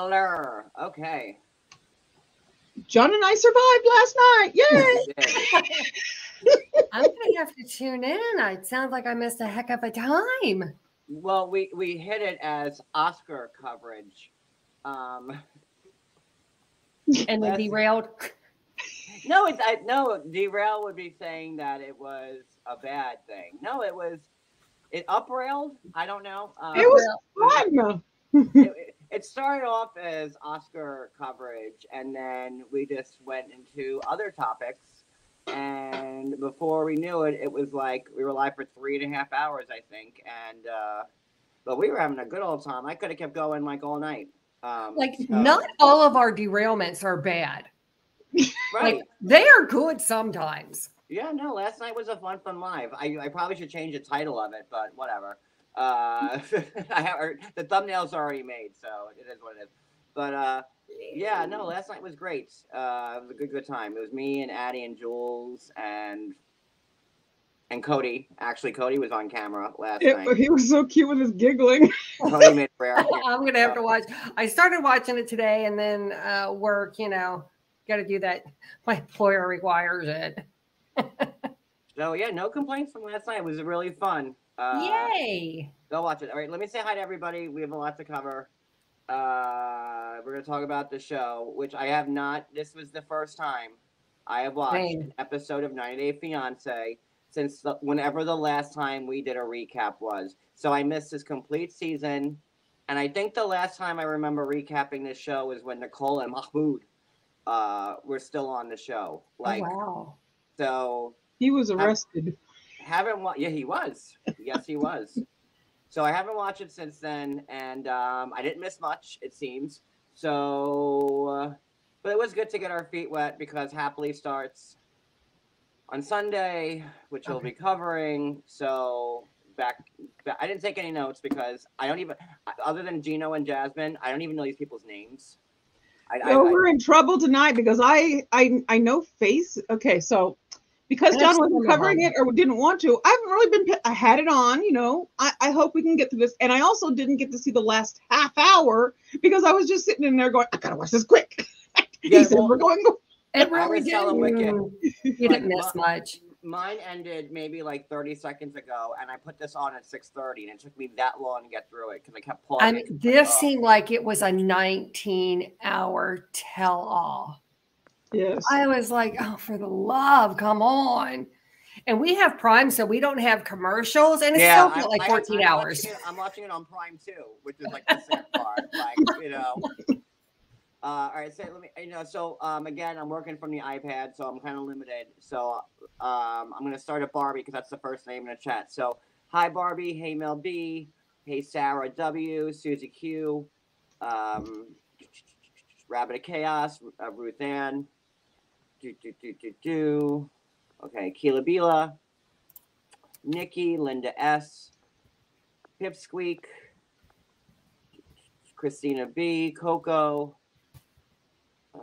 Hello. Okay. John and I survived last night. Yay! I'm gonna have to tune in. It sounds like I missed a heck of a time. Well, we we hit it as Oscar coverage. Um, and then derailed. no, it's I, no. Derail would be saying that it was a bad thing. No, it was it uprailed. I don't know. Um, It was fun. it, it started off as Oscar coverage, and then we just went into other topics. And before we knew it, it was like we were live for three and a half hours, I think. And uh, but we were having a good old time. I could have kept going like all night. Um, Like so- not all of our derailments are bad. right. Like they are good sometimes. Yeah, no, last night was a fun, fun live. I, I probably should change the title of it, but whatever. Uh, I have the thumbnail's are already made, so it is what it is. But uh, yeah, no, last night was great. Uh, it was a good, good time. It was me and Addie and Jules and and Cody. Actually, Cody was on camera last It- night. he was so cute with his giggling. Cody made a rare. I'm gonna have to watch. I started watching it today, and then uh, work. You know, got to do that. My employer requires it. So yeah, no complaints from last night. It was really fun. Uh, Yay! Go watch it. All right, let me say hi to everybody. We have a lot to cover. Uh, we're gonna talk about the show, which I have not. This was the first time I have watched Same. an episode of 90 Day Fiance since the, whenever the last time we did a recap was. So I missed this complete season, and I think the last time I remember recapping this show was when Nicole and Mahmoud uh, were still on the show. Like, oh, wow. so He was arrested. Haven't watched. yeah he was yes he was so i haven't watched it since then and um, i didn't miss much it seems so uh, but it was good to get our feet wet because happily starts on sunday which we'll be covering so back, back i didn't take any notes because i don't even other than gino and jasmine i don't even know these people's names I, I- So I- we're in trouble tonight because I I I know face. Okay, so because And John wasn't covering it or didn't want to, I haven't really been. I had it on, you know. I, I hope we can get through this, and I also didn't get to see the last half hour because I was just sitting in there going, I gotta watch this quick. he said well- we're going. And we're was did. You didn't miss much. mine ended maybe like 30 seconds ago and i put this on at 6.30 and it took me that long to get through it because i kept pulling I pausing mean, this Oh. seemed like it was a 19 hour tell all. Yes. I was like, oh, for the love, come on. And we have Prime, so we don't have commercials, and it's still I- felt like I- 14 I'm hours. watching it- i'm watching it on prime too which is like the sad part like you know uh, all right so let me you know so um again i'm working from the ipad so i'm kind of limited so um i'm gonna start at barbie because that's the first name in the chat so hi barbie hey mel b hey sarah w susie q um rabbit of chaos uh, ruth ann do do do do do okay keela Bila, nikki linda s pipsqueak christina b coco uh,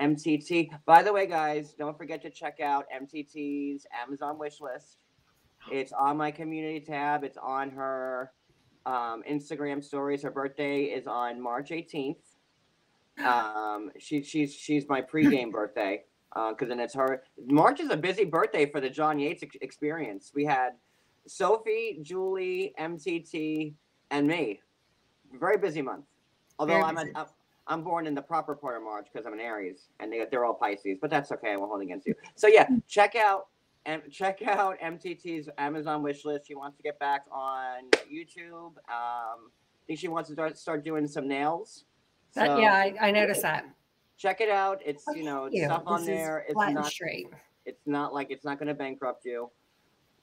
MTT. By the way, guys, don't forget to check out MTT's Amazon wish list. It's on my community tab. It's on her um, Instagram stories. Her birthday is on March 18th. Um, she, she's she's my pregame birthday because then it's her. March is a busy birthday for the John Yates ex- experience. We had Sophie, Julie, MTT, and me. Very busy month. Although Very I'm, busy. I'm I'm born in the proper part of March because I'm an Aries, and they they're all Pisces. But that's okay. I won't hold against you. So yeah, check out and check out MTT's Amazon wish list. She wants to get back on YouTube. Um, I think she wants to start start doing some nails. That- So yeah, I, I noticed that. Check it out. It's you know it's Yeah, stuff on this is there. It's not straight. it's not like it's not going to bankrupt you.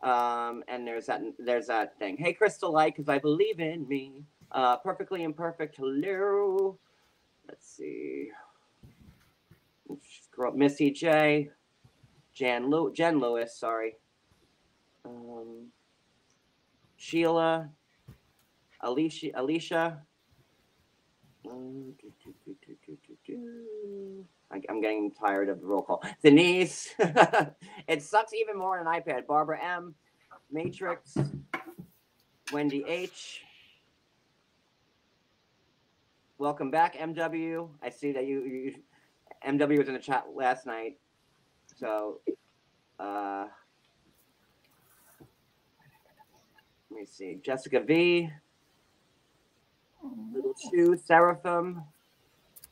Um, and there's that there's that thing. Hey, Crystal Light, because I believe in me. Uh, perfectly imperfect. Hello. Let's see. Scroll- Missy J. Jan Lew- Jen Lewis. Sorry. Um, Sheila. Alicia. Alicia. Um, do, do, do. I, I'm getting tired of the roll call. Denise. it sucks even more on an iPad. Barbara M. Matrix. Wendy H. welcome back, MW. I see that you, you MW was in the chat last night. So, uh, let me see. Jessica V, Little Chew, Seraphim.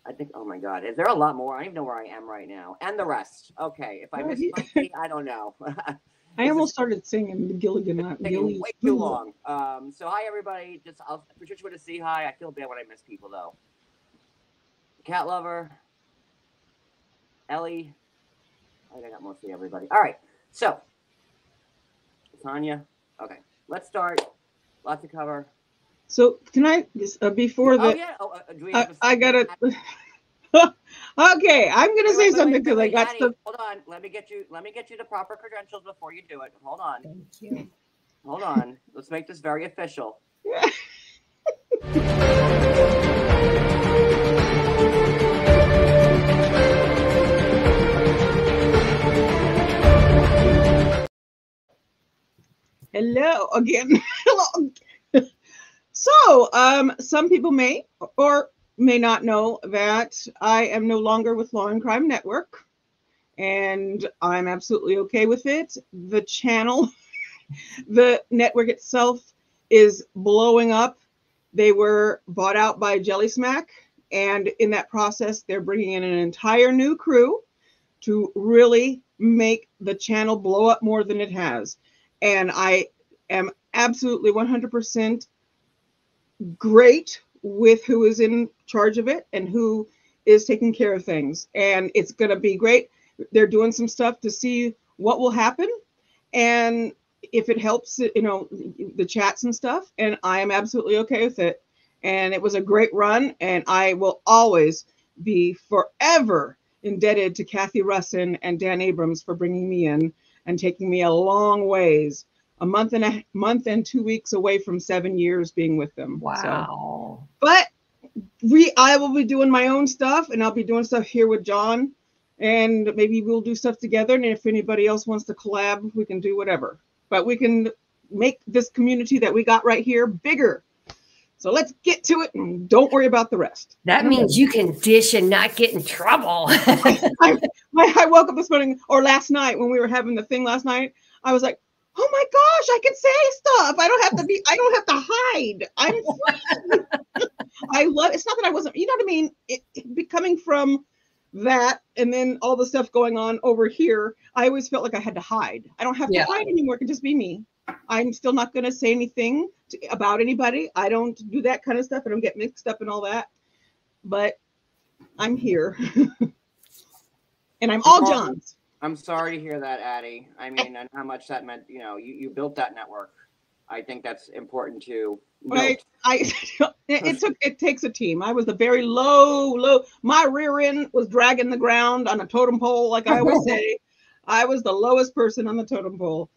I think, oh my God, is there a lot more? I don't even know where I am right now. And the rest. Okay. If I miss, I don't know. I almost started singing the Gilligan. not taking Gillies. way too long. Um, so hi everybody. Just I'll Patricia would say hi. I feel bad when I miss people though. Cat lover, Ellie. I think I got mostly everybody. All right. So Tanya. Okay. Let's start. Lots to cover. So can I just uh, before oh the yeah. Oh, uh, do we I, have gotta. okay, I'm gonna Wait, say wait, wait, something wait, because I got Addie, stuff. Hold on. Let me get you. Let me get you the proper credentials before you do it. Hold on. Thank you. Hold on. Let's make this very official. Hello again. Hello. So, um, some people may or may not know that I am no longer with Law and Crime Network, and I'm absolutely okay with it. The channel, the network itself, is blowing up. They were bought out by Jellysmack, and in that process, they're bringing in an entire new crew to really make the channel blow up more than it has and I am absolutely 100% great with who is in charge of it and who is taking care of things. And it's going to be great. They're doing some stuff to see what will happen and if it helps, you know, the chats and stuff. And I am absolutely okay with it. And it was a great run. And I will always be forever indebted to Kathy Russin and Dan Abrams for bringing me in and taking me a long ways a month and a month and two weeks away from seven years being with them So- Wow. but we i will be doing my own stuff and i'll be doing stuff here with john and maybe we'll do stuff together and if anybody else wants to collab we can do whatever but we can make this community that we got right here bigger so let's get to it and don't worry about the rest That means you can dish and not get in trouble. I, I woke up this morning or last night when we were having the thing last night. I was like, oh my gosh, I can say stuff. I don't have to be, I don't have to hide. I'm free. I love it's not that I wasn't, you know what I mean? It, it be- coming from that and then all the stuff going on over here, I always felt like I had to hide. I don't have Yeah. to hide anymore. It can just be me. I'm still not going to say anything to, about anybody. I don't do that kind of stuff. I don't get mixed up and all that. But I'm here. and I'm all John's. I'm sorry to hear that, Addie. I mean, and how much that meant. You know, you, you built that network. I think that's important to Right. I it, took it takes a team. I was the very low, low. My rear end was dragging the ground on a totem pole, like I always say. I was the lowest person on the totem pole,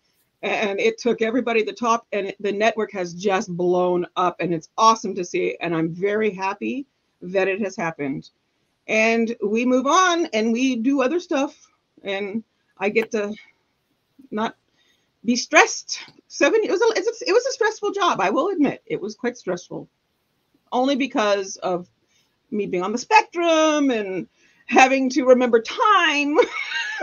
and it took everybody to the top. And the network has just blown up, and it's awesome to see. And I'm very happy that it has happened. And we move on, and we do other stuff, and I get to not be stressed. Seven. It was a, it was a stressful job. I will admit it was quite stressful, only because of me being on the spectrum and having to remember time.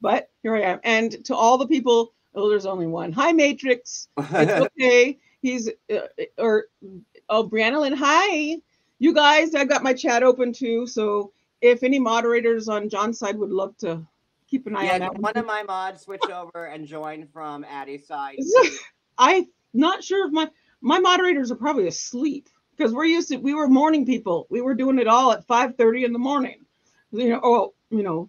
but here I am, and to all the people. Oh, there's only one. Hi, Matrix. It's okay. He's uh, or oh, Brianna Lynn. Hi, you guys. I got my chat open too. So if any moderators on John's side would love to keep an eye on that one of my mods switch over and join from Addie's side. I'm not sure if my my moderators are probably asleep because we're used to we were morning people. We were doing it all at 5:30 in the morning. You know, oh, you know,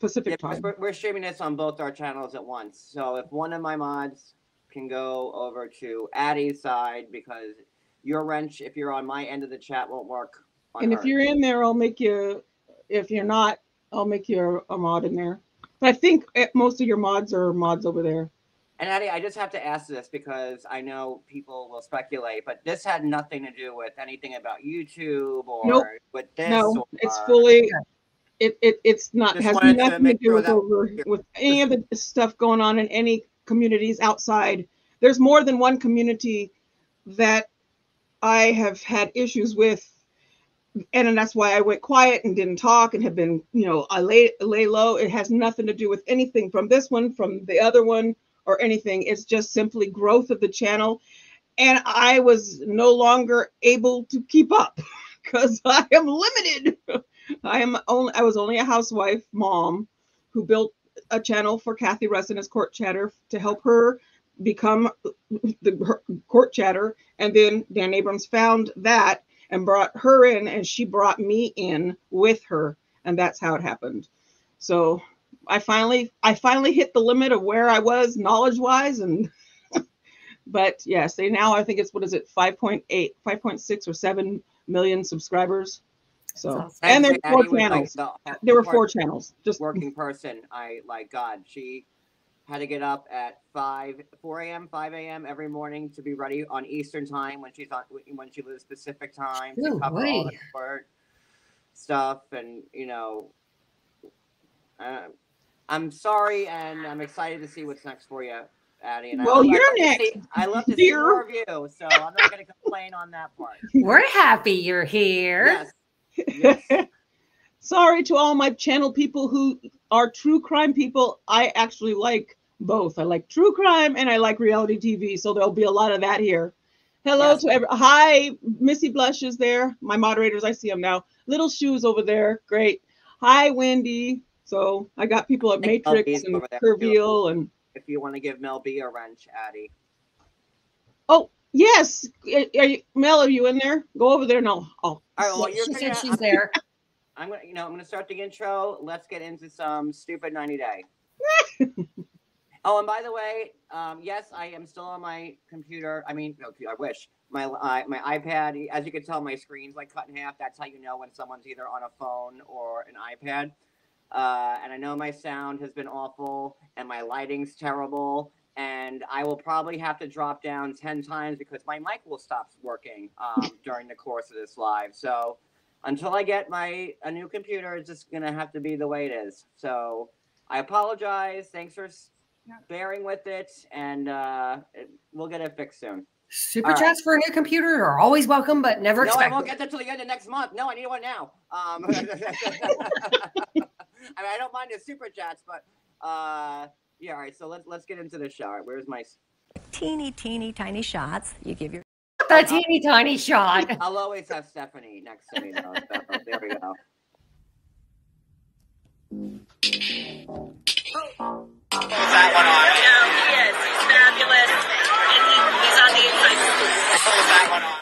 Pacific Yeah, time. we're, we're streaming this on both our channels at once. So if one of my mods can go over to Addie's side because your wrench, if you're on my end of the chat, won't work. On And if you're in there, I'll make you. If you're not, I'll make you a, a mod in there. But I think eh, most of your mods are mods over there. And Addie, I just have to ask this because I know people will speculate, but this had nothing to do with anything about YouTube or Nope. with this. no, it's fully. It, it it's not has wanted to nothing to, do with over with any of the stuff going on in any communities outside. There's more than one community that I have had issues with, and, and that's why I went quiet and didn't talk and have been, you know, I lay lay low. It has nothing to do with anything from this one, from the other one, or anything. It's just simply growth of the channel, and I was no longer able to keep up because I am limited. I am only I was only a housewife mom who built a channel for Kathy Russ court chatter to help her become the court chatter. And then Dan Abrams found that and brought her in, and she brought me in with her, and that's how it happened. So I finally, I finally hit the limit of where I was knowledge wise, and but yes, they now I think it's what is it 5.8, 5.6 or 7 million subscribers. So and there were four channels. Like the, there were four channels. Just working person. I like God. She had to get up at 5 4 a.m 5 a.m every morning to be ready on eastern time when she's on when she lives pacific time to cover all the court stuff and you know uh, i'm sorry and i'm excited to see what's next for you Addie. And well, I you're next. See, I love to see more of you, so I'm not going to complain on that part. We're happy you're here. Yes. yes. Sorry to all my channel people who are true crime people. I actually like both. I like true crime and I like reality TV. So there'll be a lot of that here. Hello yes. to every. Hi, Missy Blush is there. My moderators, I see them now. Little Shoes over there. Great. Hi, Wendy. So I got people at Matrix and Curveal and. If you want to give Mel B a wrench, Addie. Oh yes, are you, Mel? Are you in there? Go over there. No. Oh. All right. Well, she said she's there. I'm gonna, you know, I'm gonna start the intro. Let's get into some stupid 90 day. oh, and by the way, um, yes, I am still on my computer. I mean, no, I wish my uh, my iPad. As you can tell, my screen's like cut in half. That's how you know when someone's either on a phone or an iPad. Uh, and I know my sound has been awful, and my lighting's terrible, and I will probably have to drop down ten times because my mic will stop working um, during the course of this live. So until I get my a new computer, it's just gonna have to be the way it is. So I apologize. Thanks for bearing with it, and uh, it, we'll get it fixed soon. Super All chats right. for a new computer are always welcome, but never no, expected. I won't get that till the end of next month. No, I need one now. Um, I mean, I don't mind the super chats, but uh, yeah. All right, so let's let's get into the show. All right, where's my teeny, teeny, tiny shots? You give your the teeny tiny shot. I'll always have Stephanie next to me, though. So there we go. That one on. You know, he is. He's fabulous. And he, he's on the inside. That one on.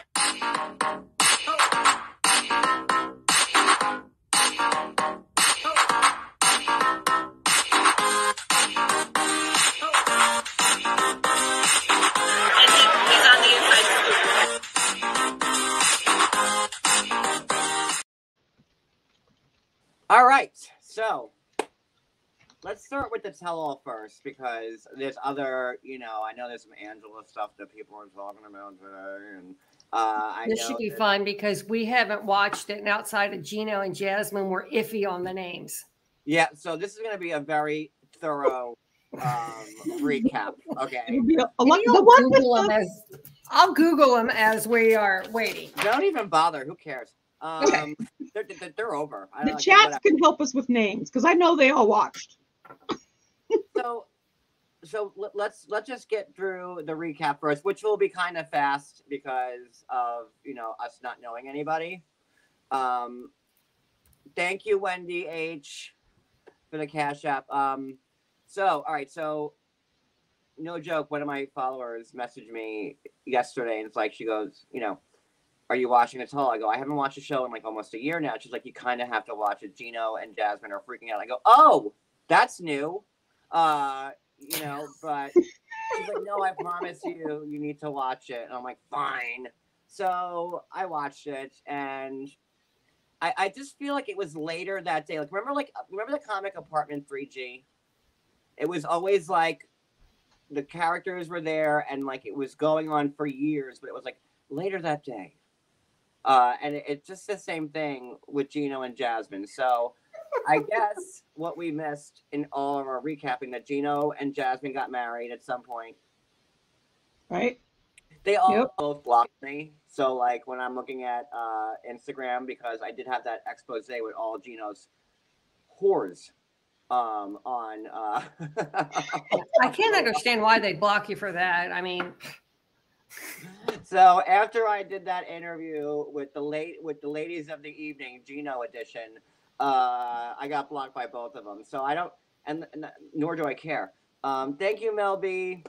So let's start with the tell-all first because there's other, you know, I know there's some Angela stuff that people are talking about today, and uh, I this should be fun because we haven't watched it, and outside of Gino and Jasmine, we're iffy on the names. Yeah, so this is going to be a very thorough um, recap. Okay, I'll Google, them as, I'll Google them as we are waiting. Don't even bother. Who cares? Um, okay. They're, they're, they're, over. the chats can help us with names because I know they all watched. so, so let's let's just get through the recap first, which will be kind of fast because of you know us not knowing anybody. Um, thank you, Wendy H, for the cash app. Um, so all right, so no joke, one of my followers messaged me yesterday, and it's like she goes, you know are you watching at all? I go, I haven't watched a show in like almost a year now. She's like, you kind of have to watch it. Gino and Jasmine are freaking out. I go, oh, that's new. Uh, you know, but she's like, no, I promise you, you need to watch it. And I'm like, fine. So I watched it and I, I just feel like it was later that day. Like, remember, like, remember the comic Apartment 3G? It was always like the characters were there and like it was going on for years, but it was like later that day uh, and it, it's just the same thing with Gino and Jasmine. So I guess what we missed in all of our recapping that Gino and Jasmine got married at some point. Right. They all Yep. both blocked me. So like when I'm looking at uh, Instagram, because I did have that expose with all Gino's whores um, on. Uh, I can't understand why they block you for that. I mean, so after I did that interview with the late with the ladies of the evening, Gino edition, uh, I got blocked by both of them. So I don't, and, and nor do I care. Um, thank you, Mel B.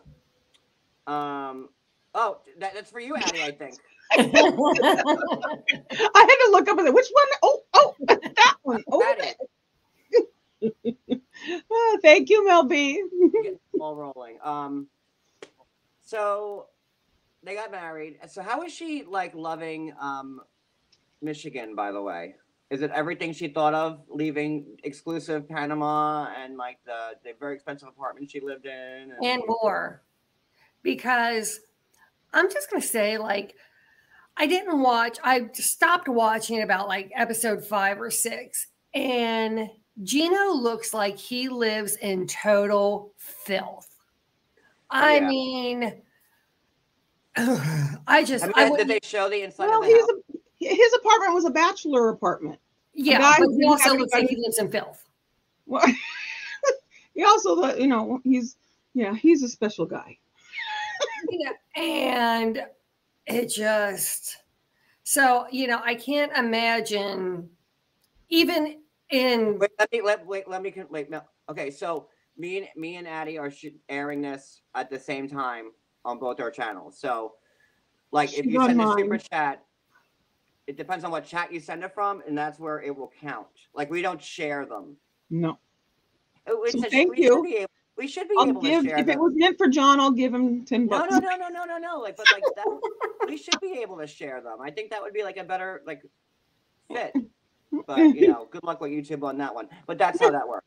Um, oh, that, that's for you, Addie. I think. I had to look up and which one? Oh, oh, that one. Oh, That ah, thank you, Mel B. get the rolling. Um, so they got married. So how is she like loving um, Michigan? By the way, is it everything she thought of leaving exclusive Panama and like the the very expensive apartment she lived in? And, and more because i'm just going to say like i didn't watch i stopped watching about like episode five or six and gino looks like he lives in total filth i Yeah. mean i just I mean, I did they show the inside Well, of the he's house? his apartment was a bachelor apartment. yeah guy but he also looks like he lives in filth Well, he also, the you know, he's yeah, he's a special guy. Yeah, and it just so you know i can't imagine even in Wait, let me let wait. Let me wait. No. Okay, so me and me and Addie are sh- airing this at the same time on both our channels. So, like, if you send a super chat, it depends on what chat you send it from, and that's where it will count. Like, we don't share them. No, It's So thank we you. Should be able, we should be I'll able give to share if it them. was meant for John, I'll give him ten No, bucks. no, no, no, no, no, no. Like, but like that, we should be able to share them. I think that would be like a better like fit. But you know, good luck with YouTube on that one. But that's how that works.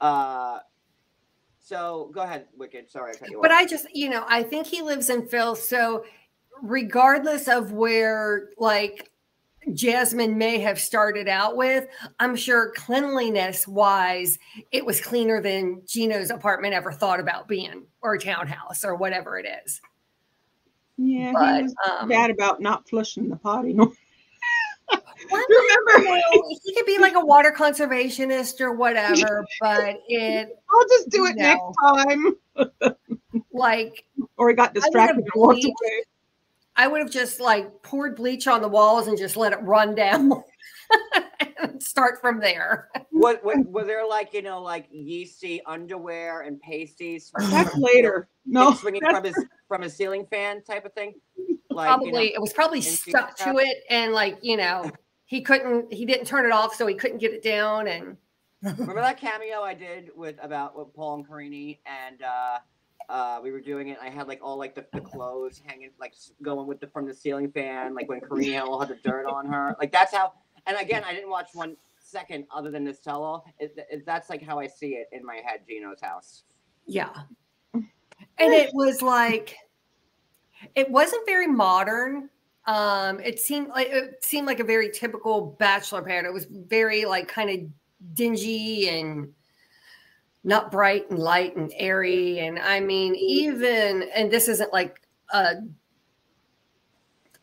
Uh, so go ahead, Wicked. Sorry, I cut you but i just you know i think he lives in Phil. so regardless of where like jasmine may have started out with i'm sure cleanliness wise it was cleaner than gino's apartment ever thought about being or townhouse or whatever it is Yeah, But, he was um, bad about not flushing the potty. No, remember? know, he could be like a water conservationist or whatever, but it I'll just do it No. next time. like Or he got distracted and walked bleached. away. I would have just like poured bleach on the walls and just let it run down and start from there. What, what were there like you know like yeasty underwear and pasties? That's later. No, swinging from his from his ceiling fan type of thing. Like probably you know, it was probably stuck she- to it and like, you know, he couldn't he didn't turn it off so he couldn't get it down and Remember that cameo I did with about with Paul and Karine, and uh, uh, we were doing it. I had like all like the, the clothes hanging, like going with the from the ceiling fan, like when Karine had all had the dirt on her. Like that's how. And again, I didn't watch one second other than this tell all. It, it, that's like how I see it in my head. Gino's house. Yeah. And it was like it wasn't very modern. Um it seemed like it seemed like a very typical bachelor pad. It was very like kind of dingy and not bright and light and airy and I mean even and this isn't like uh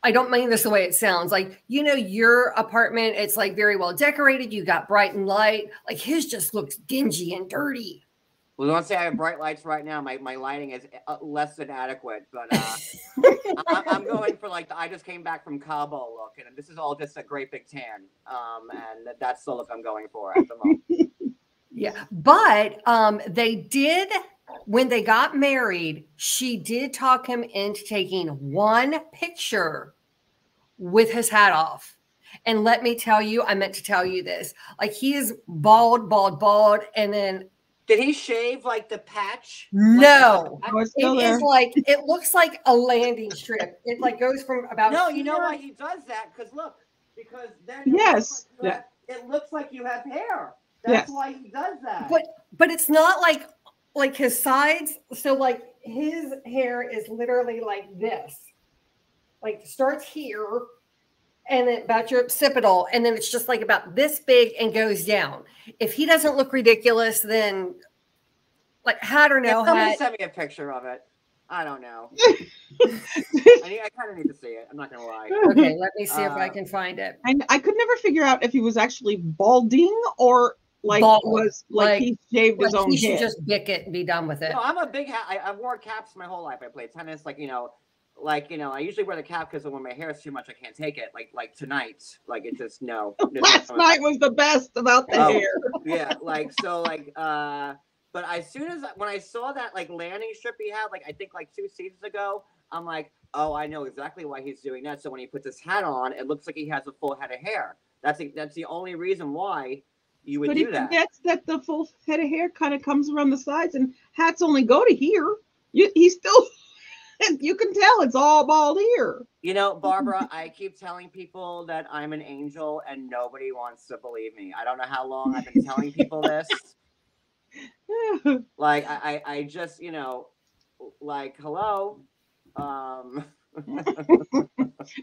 I don't mean this the way it sounds. Like, you know, your apartment, it's like very well decorated. You got bright and light. Like his just looks dingy and dirty. Well, don't say I have bright lights right now. My, my lighting is uh, less than adequate, but uh, I, I'm going for like the I just came back from Cabo look, and this is all just a great big tan, um, and that's the look I'm going for at the moment. Yeah, but um, they did when they got married. She did talk him into taking one picture with his hat off. And let me tell you, I meant to tell you this. Like he is bald, bald, bald, and then Did he shave like the patch? no, it's it there. is like it looks like a landing strip. It like goes from about No, you know why he does that? Because look, because then it Yes, looks like you have- it looks like you have hair. That's Yes. why he does that. But but it's not like like his sides. So like his hair is literally like this. Like starts here and then about your occipital, and then it's just like about this big and goes down. If he doesn't look ridiculous, then like hat or Yeah, no somebody hat. send me a picture of it. I don't know. I, need, I kind of need to see it. I'm not gonna lie. Okay, let me see if I Uh, can find it. And I could never figure out if he was actually balding or like Bald, was like, like- he shaved his own he should head. just bick it and be done with it. No, I'm a big hat. I, I wore caps my whole life. I played tennis, like you know, like you know. I usually wear the cap because when my hair is too much, I can't take it. Like like tonight, like it just no. Last night was the best about the Oh. hair. yeah, like so, like uh. But as soon as when I saw that like landing strip he had, like I think like two seasons ago, I'm like, oh, I know exactly why he's doing that. So when he puts his hat on, it looks like he has a full head of hair. That's the, that's the only reason why you would But he do that. forgets that the full head of hair kind of comes around the sides, and hats only go to here. You, he's still, you can tell it's all bald here. You know, Barbara, I keep telling people that I'm an angel and nobody wants to believe me. I don't know how long I've been telling people this. Like I, I, I just, you know, like hello. Um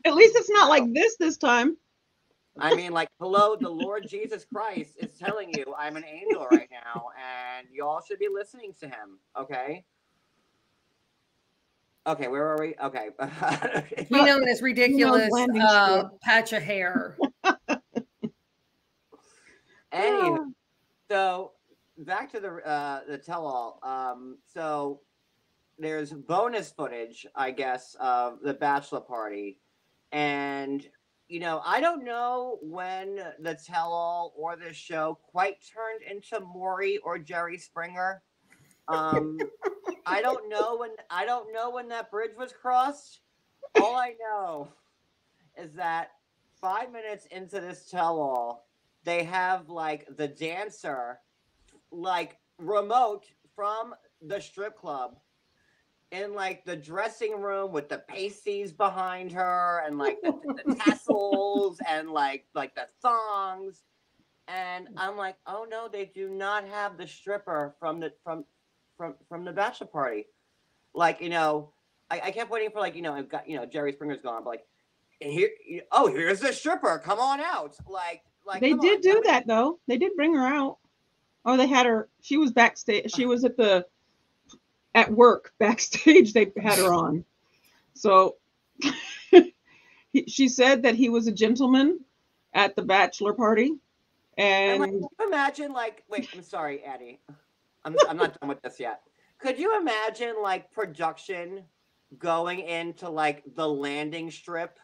At least it's not like this this time. I mean like hello, the Lord Jesus Christ is telling you I'm an angel right now and y'all should be listening to him, okay? Okay, where are we? Okay. You know, this ridiculous landing uh, patch of hair. Anywho, so back to the uh the tell all um so there's bonus footage i guess of the bachelor party and you know i don't know when the tell all or the show quite turned into maury or jerry springer um i don't know when i don't know when that bridge was crossed. All i know is that five minutes into this tell all they have like the dancer like remote from the strip club in like the dressing room with the pasties behind her and like the, the tassels and like like the thongs. And i'm like oh no they do not have the stripper from the from from from the bachelor party like you know i, I kept waiting for like you know i've got you know jerry springer's gone but like and here oh here's the stripper come on out like like they did on. do that though. They did bring her out. Oh, they had her. She was backstage. She was at the at work backstage. They had her on. So he, she said that he was a gentleman at the bachelor party, And like, imagine, like, wait, I'm sorry, Addie. I'm, I'm not done with this yet. Could you imagine, like, production going into, like, the landing strip,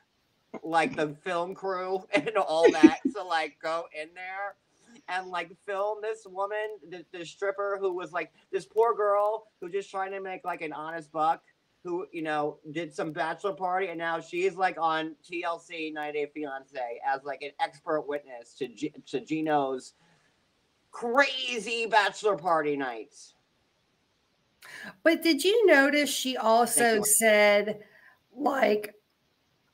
like the film crew and all that to, like, go in there and, like, film this woman, the, the stripper who was, like, this poor girl who just trying to make, like, an honest buck, who, you know, did some bachelor party and now she's, like, on TLC 90 Day Fiance as, like, an expert witness to, G- to Gino's crazy bachelor party nights. But did you notice she also said, like,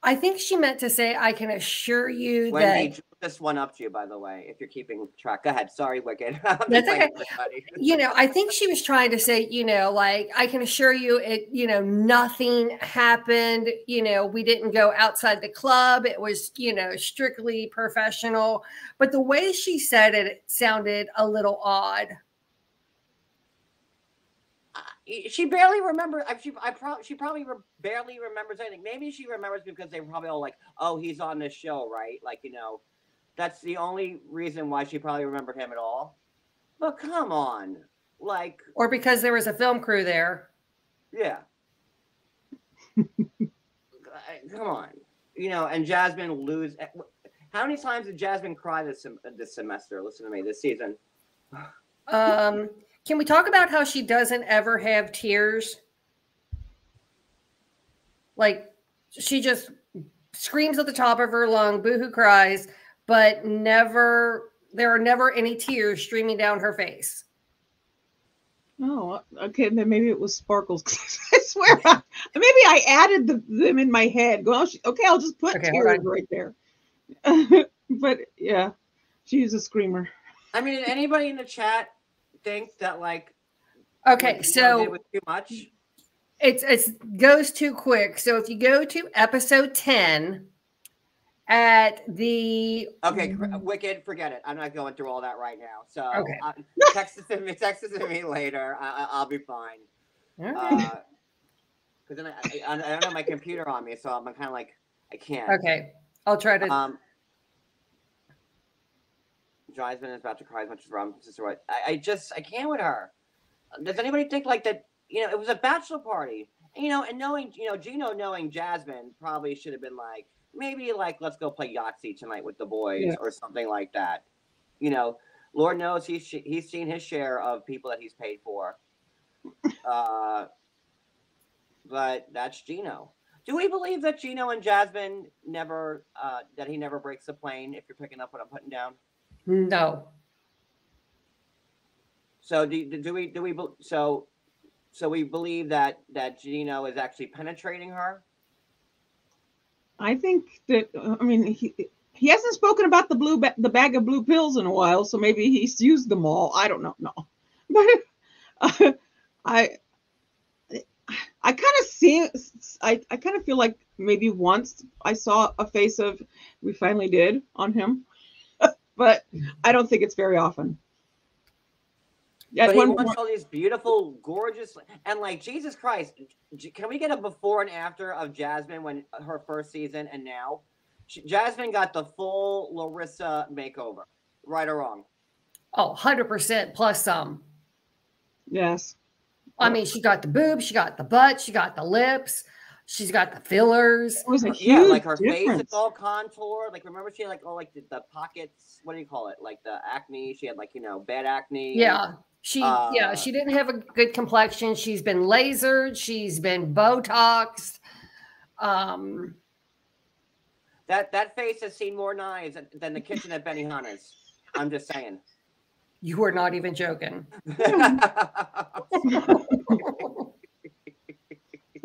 I think she meant to say, I can assure you Wendy that, this one up to you, by the way, if you're keeping track. Go ahead. Sorry, Wicked. That's okay. you know, I think she was trying to say, you know, like, I can assure you it, you know, nothing happened. You know, we didn't go outside the club. It was, you know, strictly professional. But the way she said it, it sounded a little odd. She barely remembers. She, I pro- she probably re- barely remembers anything. Maybe she remembers because they were probably all like, "Oh, he's on this show, right?" Like you know, that's the only reason why she probably remembered him at all. But come on, like, Or because there was a film crew there. yeah, come on, you know. And Jasmine lose. eh, How many times did Jasmine cry this sem- this semester? Listen to me, this season. Um, can we talk about how she doesn't ever have tears? Like she just screams at the top of her lung, boohoo cries, but never there are never any tears streaming down her face. oh, okay, then maybe it was sparkles. I swear, I- maybe I added the, them in my head. Go, she- okay, I'll just put Okay, tears right there. but yeah, she's a screamer. I mean, anybody in the chat think that like Okay, what Gino did so was too much? it's it's goes too quick. So if you go to episode 10 at the Okay, cr- Wicked, forget it. I'm not going through all that right now. So Okay. uh, text it to me. Text it to me later. I, I- I'll be fine. Right. Uh, because then I, I, I don't have my computer on me, so I'm kind of like I can't. Okay, I'll try to. Um, Jasmine is about to cry as much as Rom sister. I, I just I can't with her. Does anybody think like that? You know, it was a bachelor party. And, you know, and knowing you know Gino knowing Jasmine probably should have been like maybe like let's go play Yahtzee tonight with the boys Yeah. or something like that. You know, Lord knows he's he's seen his share of people that he's paid for. Uh, but that's Gino. Do we believe that Gino and Jasmine never uh, that he never breaks the plane? If you're picking up what I'm putting down, no, so do, do we do we bel- so so we believe that that Gino is actually penetrating her? I think that I mean he he hasn't spoken about the blue ba- the bag of blue pills in a while, so maybe he's used them all. I don't know, no, but uh, I I kind of see I I kind of feel like maybe once I saw a face of we finally did on him, but I don't think it's very often. At but he one wants point- all these beautiful, gorgeous, and like Jesus Christ, can we get a before and after of Jasmine when her first season and now? She, Jasmine got the full Larissa makeover, right or wrong? oh, 100% plus some. yes, I mean, she got the boobs, she got the butt, she got the lips, she's got the fillers. it was a huge Yeah, like her face, it's all contoured. Like remember she had like all like the, the pockets. What do you call it? Like the acne. She had like you know bad acne. Yeah. She yeah, Uh, she didn't have a good complexion. She's been lasered, she's been botoxed. Um That that face has seen more knives than, than the kitchen at Benihana's. I'm just saying. you are not even joking.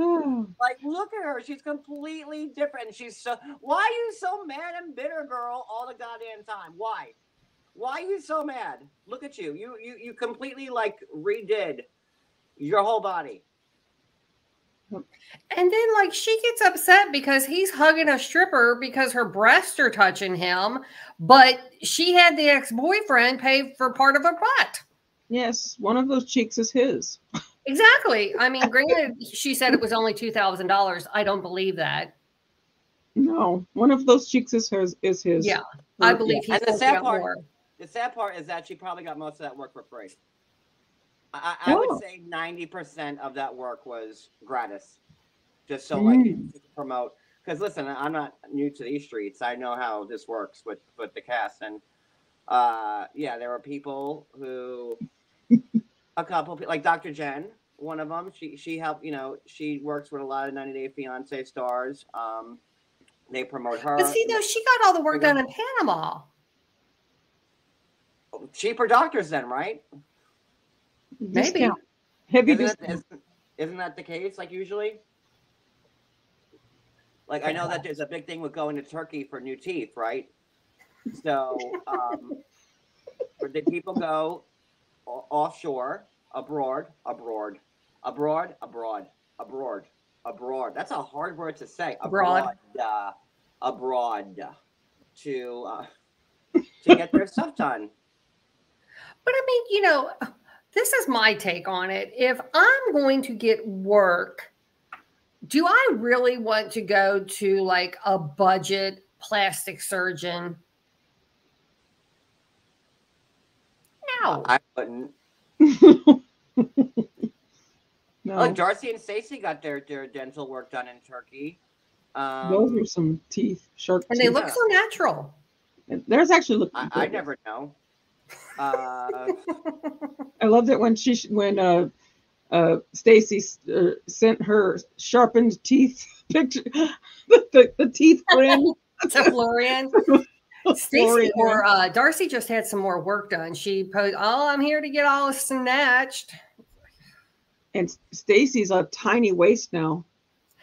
like look at her. She's completely different. She's so. Why are you so mad and bitter, girl? All the goddamn time. Why? Why are you so mad? Look at you. You you you completely like redid your whole body. And then like she gets upset because he's hugging a stripper because her breasts are touching him, but she had the ex-boyfriend pay for part of her butt. yes, one of those cheeks is his. Exactly. I mean, granted, she said it was only two thousand dollars. I don't believe that. No, one of those cheeks is hers. Is his. Yeah, I believe he's And the sad part- more. The sad part is that she probably got most of that work for free. I, I I Oh. would say ninety percent of that work was gratis, just so like you could promote. Because listen, I'm not new to these streets. I know how this works with with the cast, and uh, yeah, there are people who, a couple pe- like Dr. Jen, one of them. She she helped. You know, she works with a lot of 90 Day Fiance stars. Um, they promote her. But see, though, she got all the work done in Panama. cheaper doctors, then, right? Maybe. Discount. Heavy Isn't that, discount. isn't, isn't that the case? Like usually, like I know that there's a big thing with going to Turkey for new teeth, right? So, um, where did people go o- offshore, abroad, abroad, abroad, abroad, abroad, abroad? That's a hard word to say. Abroad. uh, abroad, to uh, to get their stuff done. But I mean, you know, this is my take on it. If I'm going to get work, do I really want to go to like a budget plastic surgeon? No. I wouldn't. no, Look, Darcey and Stacey got their, their dental work done in Turkey. Um, those are some teeth, sharp And they teeth. look so natural. There's actually look. I, I never know. Uh, I loved it when she when uh uh Stacey uh, sent her sharpened teeth picture, the, the, the teeth grin. to Florian. Stacey or uh, Darcey just had some more work done. She posed, "Oh, I'm here to get all snatched." and Stacey's a tiny waist now.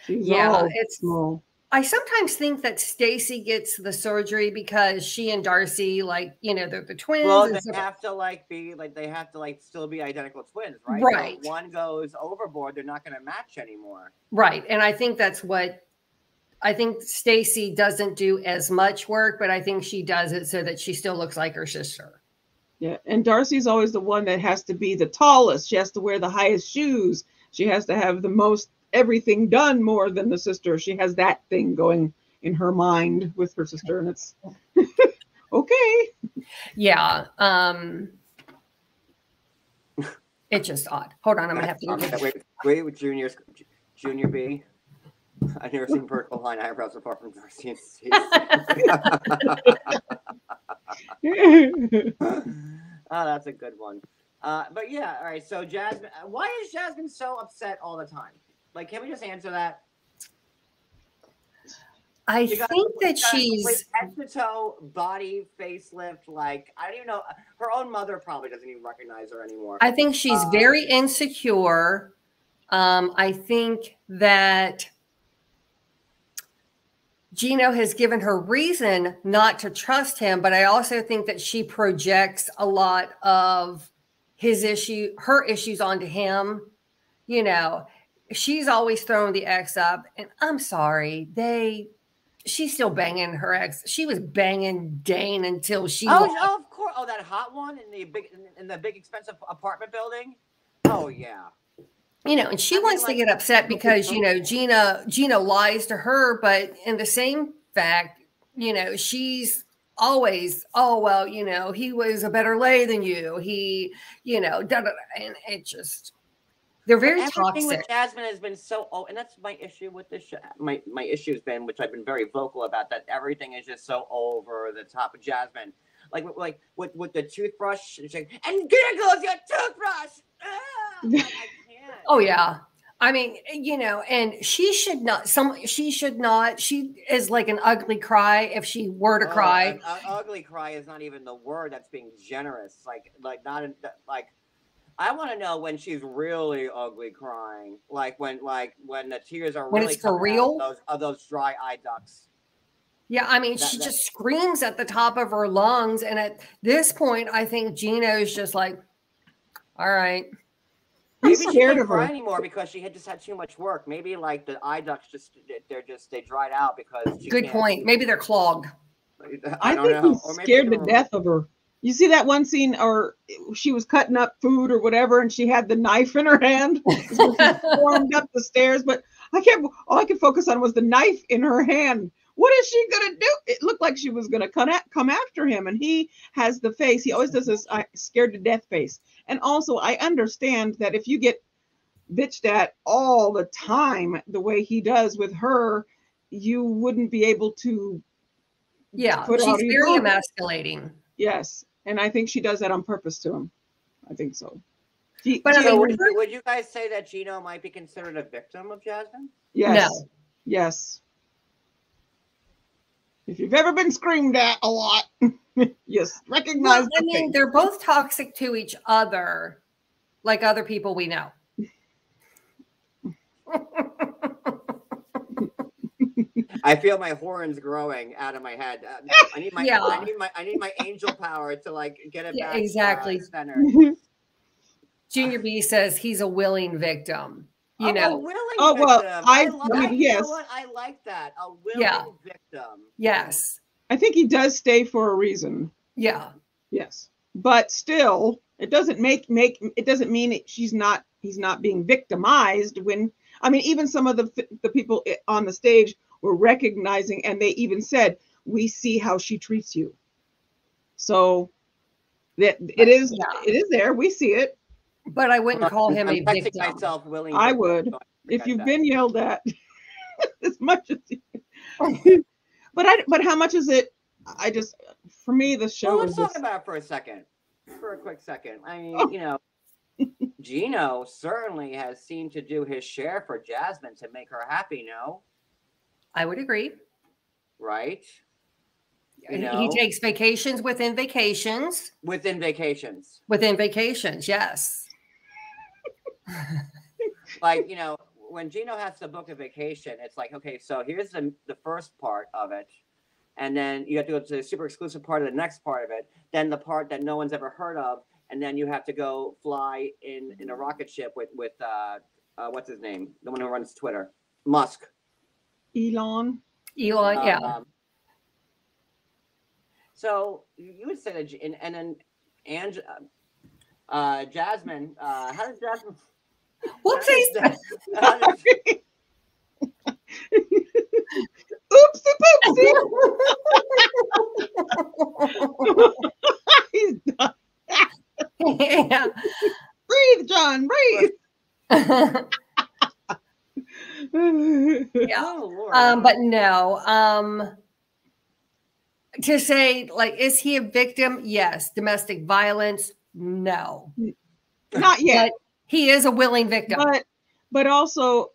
She's Yeah, all it's- small. I sometimes think that Stacey gets the surgery because she and Darcey, like you know, they're the twins. well, they so- have to like be like they have to like still be identical twins, right? Right. So if one goes overboard, they're not going to match anymore. right, and I think that's what I think. Stacey doesn't do as much work, but I think she does it so that she still looks like her sister. Yeah, and Darcey's always the one that has to be the tallest. She has to wear the highest shoes. She has to have the most everything done more than the sister. She has that thing going in her mind with her sister, and it's okay. Yeah. Um it's just odd. Hold on, I'm gonna have to Um, look wait, wait, with junior, junior B. I've never seen vertical line eyebrows apart from Darcey and Steve. oh, that's a good one. Uh, but yeah, all right. So Jasmine, uh, why is Jasmine so upset all the time? Like, can we just answer that? I think that got she's head to toe body facelift. Like, I don't even know. Her own mother probably doesn't even recognize her anymore. I think she's Uh, very insecure. Um, I think that Gino has given her reason not to trust him, but I also think that she projects a lot of his issue, her issues onto him. You know, she's always throwing the ex up, and I'm sorry, they. She's still banging her ex. She was banging Dane until she. oh, oh, of course. Oh, that hot one in the big in the big expensive apartment building. Oh yeah. You know, and she I mean, wants like- to get upset because you know Gino Gino lies to her, but in the same fact, you know, she's always oh well, you know, he was a better lay than you. He, you know, da, da, da, and it just they're very Everything toxic. with Jasmine has been so oh, and that's my issue with this show. My my issue has been, which I've been very vocal about, that everything is just so over the top of Jasmine. Like like with with the toothbrush, and, she's like, and goes your toothbrush. Ah! Like, I can't. Oh yeah. I mean, eh, you know, and she should not some she should not she is like an ugly cry if she were to Oh, cry. an- an ugly cry is not even the word. That's being generous. Like like not in, like. I want to know when she's really ugly crying, like when like when the tears are When really it's for real? of those of those dry eye ducts. Yeah, I mean, That- she that- just screams at the top of her lungs. And at this point, I think Gino's just like, all right. I'm Maybe she scared can't of her. cry anymore because she had just had too much work. Maybe like the eye ducts just they're just they dried out because she Good can't- point. Maybe they're clogged. I, I, don't think know. he's Or scared to death of her. You see that one scene, or she was cutting up food or whatever, and she had the knife in her hand, stormed up the stairs. But I can't. all I could focus on was the knife in her hand. What is she gonna do? It looked like she was gonna come at, come after him, and he has the face. He always does this uh, scared to death face. And also, I understand that if you get bitched at all the time, the way he does with her, you wouldn't be able to. Yeah, Put she's very own- emasculating. Yes, and I think she does that on purpose to him. I think so. G- But I G- So mean, would, you- would you guys say that Gino might be considered a victim of Jasmine? yes, No. yes. If you've ever been screamed at a lot, yes, recognize Well, I mean, face. they're both toxic to each other, like other people we know. I feel my horns growing out of my head. Uh, I need my Yeah. I need my I need my angel power to like get it Yeah, back. uh, exactly. center. Junior B says he's a willing victim. You Oh, a know, willing Oh, well, victim. I- like, I mean, you know yes. what? I like that. A willing Yeah. victim. yes, I think he does stay for a reason. yeah, Yes, but still, it doesn't make make it doesn't mean it, she's not he's not being victimized. When I mean, even some of the the people on the stage were recognizing, and they even said, "We see how she treats you." So that it is Yeah. it is there. We see it. But I wouldn't call him I'm a texting victim. myself willing. I would. if you've that. been yelled at as much as you, oh. but I but how much is it? I just for me the show Well, let's talk just about it for a second. For a quick second. I mean, Oh. you know, Gino certainly has seemed to do his share for Jasmine to make her happy, no? I would agree. Right? You know? He takes vacations within vacations Within vacations. within vacations. Yes. Like, you know, when Gino has to book a vacation, it's like, okay, so here's the, the first part of it. And then you have to go to the super exclusive part of the next part of it. Then the part that no one's ever heard of. And then you have to go fly in, in a rocket ship with, with uh, uh, what's his name? The one who runs Twitter. Musk. Elon. Elon, yeah. Um, so you you would say that, and, and then Ange, uh, uh, Jasmine, uh, how does Jasmine, Whoopsies. Oopsie poopsie. He's done. yeah. Breathe, John. Breathe. Yeah. Oh, Lord. um, but no. Um, to say like, is he a victim? Yes. Domestic violence? No. Not yet. But he is a willing victim. But but also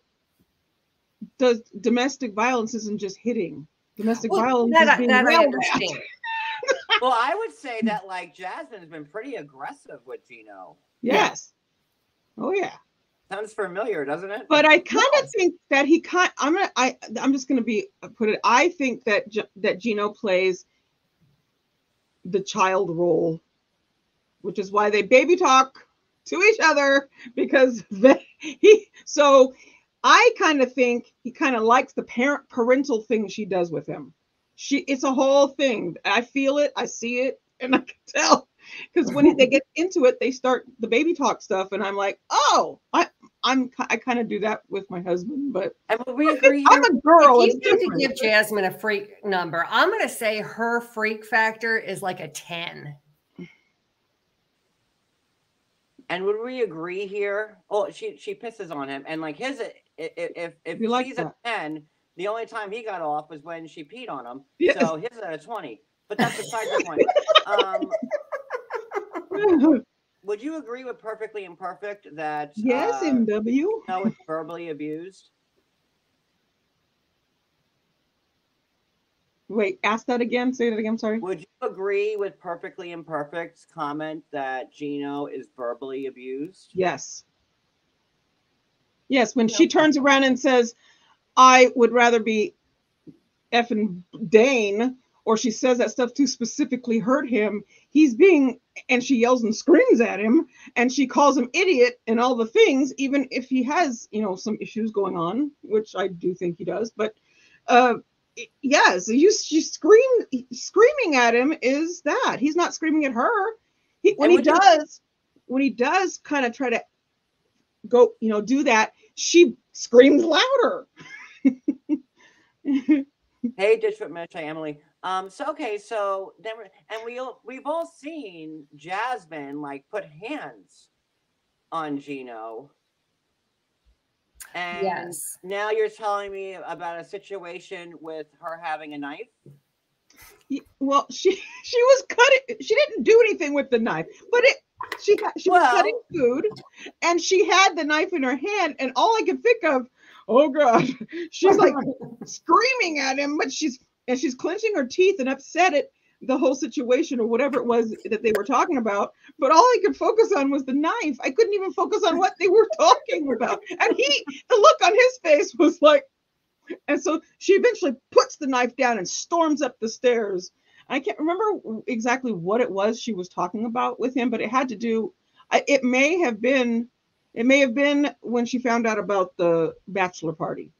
the domestic violence isn't just hitting. Domestic Well, violence that, is I- being that I understand. well, I would say that like Jasmine has been pretty aggressive with Gino. Yes. Oh yeah. Sounds familiar, doesn't it? But I kind of think that he kind. I'm gonna. I. I'm just gonna be uh, put it. I think that that Gino plays the child role, which is why they baby talk to each other because they, he. So I kind of think he kind of likes the parent parental thing she does with him. She. It's a whole thing. I feel it. I see it, and I can tell. Because when they get into it, they start the baby talk stuff, and I'm like, "Oh, I, I'm I kind of do that with my husband, but and would we agree I'm a girl. if you need to give Jasmine a freak number, I'm going to say her freak factor is like a 10. And would we agree here? Oh, she she pisses on him, and like his if if You like she's a ten, the only time he got off was when she peed on him. Yes. So his is at a twenty. But that's beside the point. Um, would you agree with perfectly imperfect that yes, uh, MW. no, it's verbally abused? Wait, ask that again. Say that again. Sorry. Would you agree with perfectly imperfect's comment that Gino is verbally abused? Yes. Yes, when she turns around and says, "I would rather be effing Dane," or she says that stuff to specifically hurt him, he's being, and she yells and screams at him, and she calls him idiot and all the things, even if he has, you know, some issues going on, which I do think he does. But uh, yes, you she scream screaming at him is that he's not screaming at her. He, when he would you- does, when he does kind of try to go, you know, do that, she screams louder. Hey, Mitch, hi Emily. Um, so okay, so then and we we've all seen Jasmine like put hands on Gino. And Yes. now you're telling me about a situation with her having a knife. Well, she she was cutting. She didn't do anything with the knife, but it she she was Well- cutting food, and she had the knife in her hand, and all I could think of, oh god, she's like screaming at him, but she's and she's clenching her teeth and upset at the whole situation or whatever it was that they were talking about. But all I could focus on was the knife. I couldn't even focus on what they were talking about. And he, the look on his face was like, and so she eventually puts the knife down and storms up the stairs. I can't remember exactly what it was she was talking about with him, but it had to do. It may have been, it may have been when she found out about the bachelor party.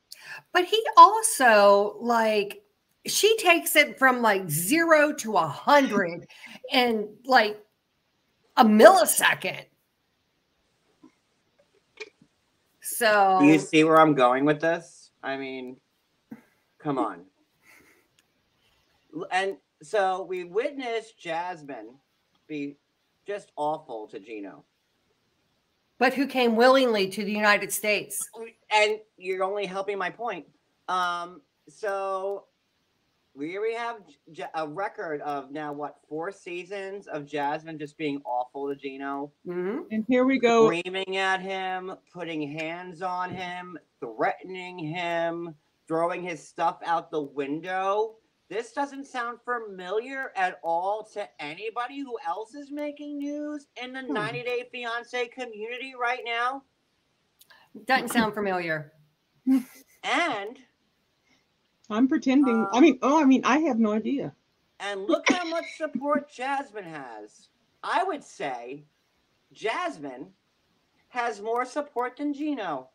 But he also like she takes it from like zero to a hundred in like a millisecond. So Do you see where I'm going with this? I mean, come on. And so we witnessed Jasmine be just awful to Gino. but who came willingly to the United States? and you're only helping my point. Um, so we we have J- a record of now what four seasons of Jasmine just being awful to Gino, Mhm. And here we go. screaming at him, putting hands on him, threatening him, throwing his stuff out the window. This doesn't sound familiar at all to anybody who else is making news in the 90 Day Fiance community right now. Doesn't sound familiar. And I'm pretending. I Um, mean, oh, I mean, I have no idea. And look how much support Jasmine has. I would say Jasmine has more support than Gino.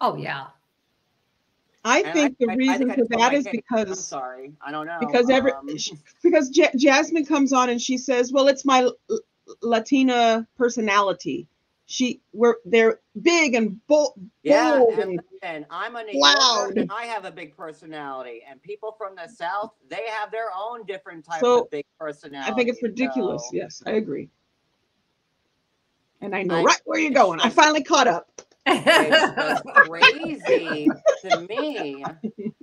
Oh yeah. I And think the I- I reason think for that is that my. I'm because sorry. I don't know. because every Um, sh- because Ja- Jasmine comes on and she says, "Well, it's my L- Latina personality." She were they're big and bold, Yeah, bold and and listen, I'm a New loud. Yorker, I have a big personality, and people from the South, they have their own different types So, of big personality. I think it's ridiculous. so- Yes, I agree. And I know I- right where you're going. I finally caught up. it's crazy to me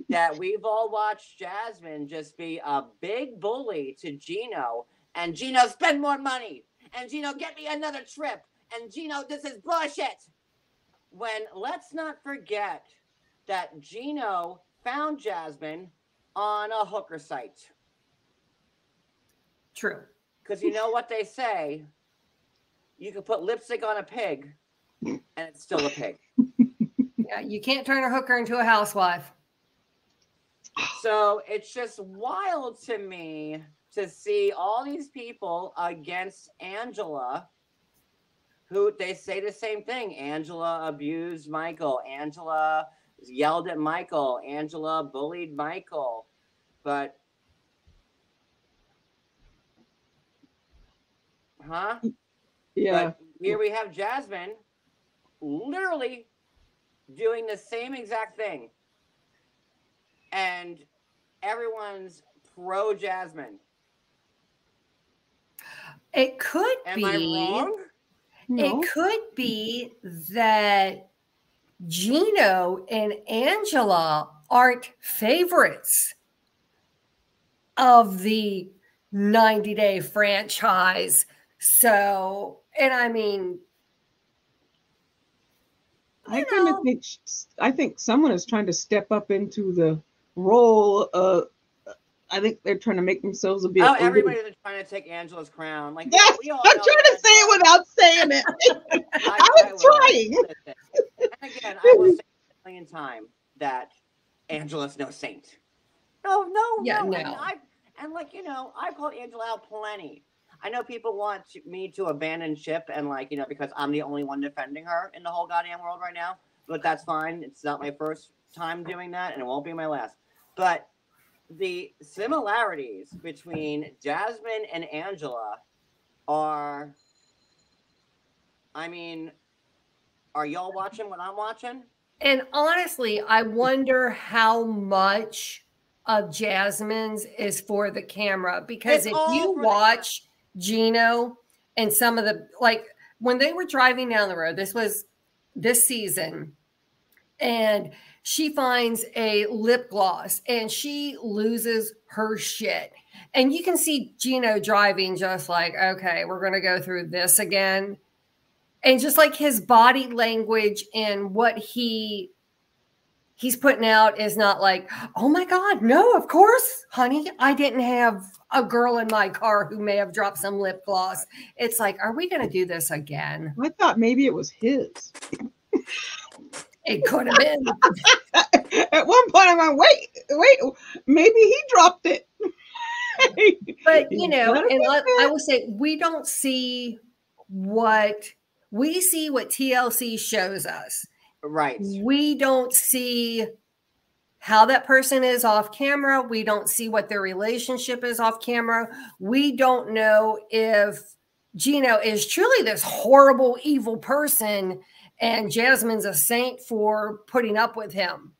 that we've all watched Jasmine just be a big bully to Gino, and Gino spend more money, and Gino get me another trip, and Gino this is bullshit. When let's not forget that Gino found Jasmine on a hooker site, True. because you know what they say, you can put lipstick on a pig, and it's still a pig. Yeah, you can't turn a hooker into a housewife. So it's just wild to me to see all these people against Angela, who they say the same thing. Angela abused Michael. Angela yelled at Michael. Angela bullied Michael. But, huh? Yeah. But here we have Jasmine literally doing the same exact thing. And everyone's pro Jasmine. It could Am be. I wrong? No. It could be that Gino and Angela aren't favorites of the 90 day franchise. So, and I mean, I kind of think I think someone is trying to step up into the role. Uh, I think they're trying to make themselves a bit. Oh, a little- everybody's trying to take Angela's crown. Like Yes, we all I'm know trying to that say it without saying it. I was will. trying. And again, I will say a million times that Angela's no saint. No, no, Yeah, no. And. I, and like you know, I've called Angela out plenty. I know people want me to abandon ship and like you know because I'm the only one defending her in the whole goddamn world right now. But that's fine. It's not my first time doing that, and it won't be my last. But the similarities between Jasmine and Angela are, I mean, are y'all watching what I'm watching? and honestly, I wonder how much of Jasmine's is for the camera because It's if you watch Gino and some of the like when they were driving down the road, this was this season, and she finds a lip gloss and she loses her shit. And you can see Gino driving just like, okay, we're going to go through this again. And just like his body language and what he he's putting out is not like, oh my God, no, of course, honey, I didn't have a girl in my car who may have dropped some lip gloss. It's like, are we going to do this again? I thought maybe it was his. It could have been. At one point, I'm like, wait, wait, maybe he dropped it. But you know, and I, I will say we don't see what we see what TLC shows us. Right. We don't see how that person is off camera. We don't see what their relationship is off camera. We don't know if Gino is truly this horrible, evil person and Jasmine's a saint for putting up with him.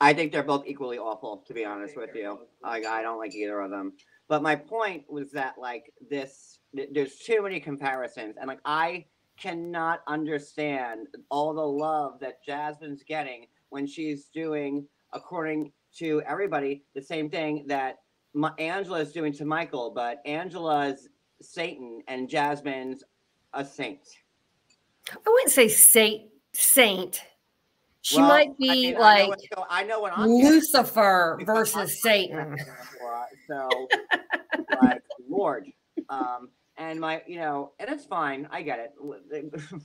I think they're both equally awful, to be honest with you. Like I don't like either of them. But my point was that like this, th- there's too many comparisons, and like I cannot understand all the love that Jasmine's getting when she's doing, according to everybody, the same thing that Ma- Angela is doing to Michael. But Angela's Satan and Jasmine's a saint. I wouldn't say saint saint. She Well, might be I know like I know what I'm. Lucifer versus Satan. So, like, Lord, um, and my, you know, and it's fine. I get it.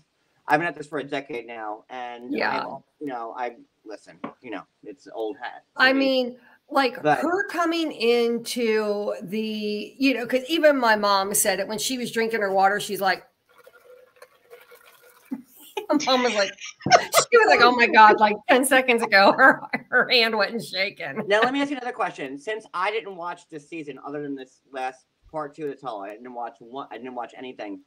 I've been at this for a decade now, and Yeah. I, you know, I listen. You know, it's old hat. I me. mean, like But- her coming into the, you know, because even my mom said it when she was drinking her water, she's like, my mom was like, she was like, oh my God, like 10 seconds ago, her, her hand wasn't shaking. now let me ask you another question. Since I didn't watch this season, other than this last part two of the tall, I didn't watch one. I didn't watch anything.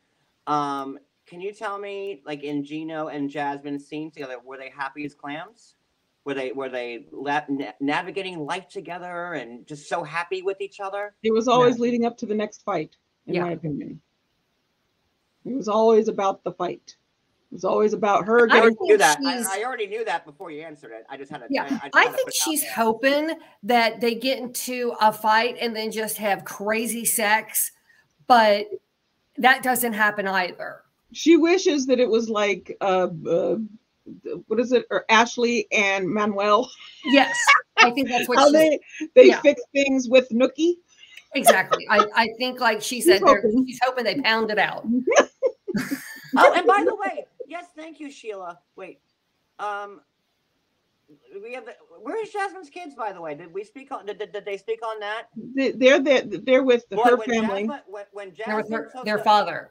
Um, can you tell me, like in Gino and Jasmine's scene together, were they happy as clams? Were they were they la- navigating life together and just so happy with each other? It was always leading up to the next fight, in Yeah. my opinion. It was always about the fight. It was always about her I I already knew that. I, I already knew that before you answered it. I just had to. Yeah, I, just I think put it out she's there. hoping that they get into a fight and then just have crazy sex, but that doesn't happen either. She wishes that it was like, uh, uh, what is it, or Ashley and Manuel. Yes, I think that's what How she's they they yeah. fix things with Nookie. exactly. I, I think like she said, they're- hoping. she's hoping they pound it out. Oh, and by the way, yes, thank you, Sheila. Wait, um, we have the. Where is Jasmine's kids? By the way, did we speak on? Did, did, did they speak on that? They- They're there. They're with Boy, her when family. Jasmine, when, when They're with Jasmine her, took their the, father.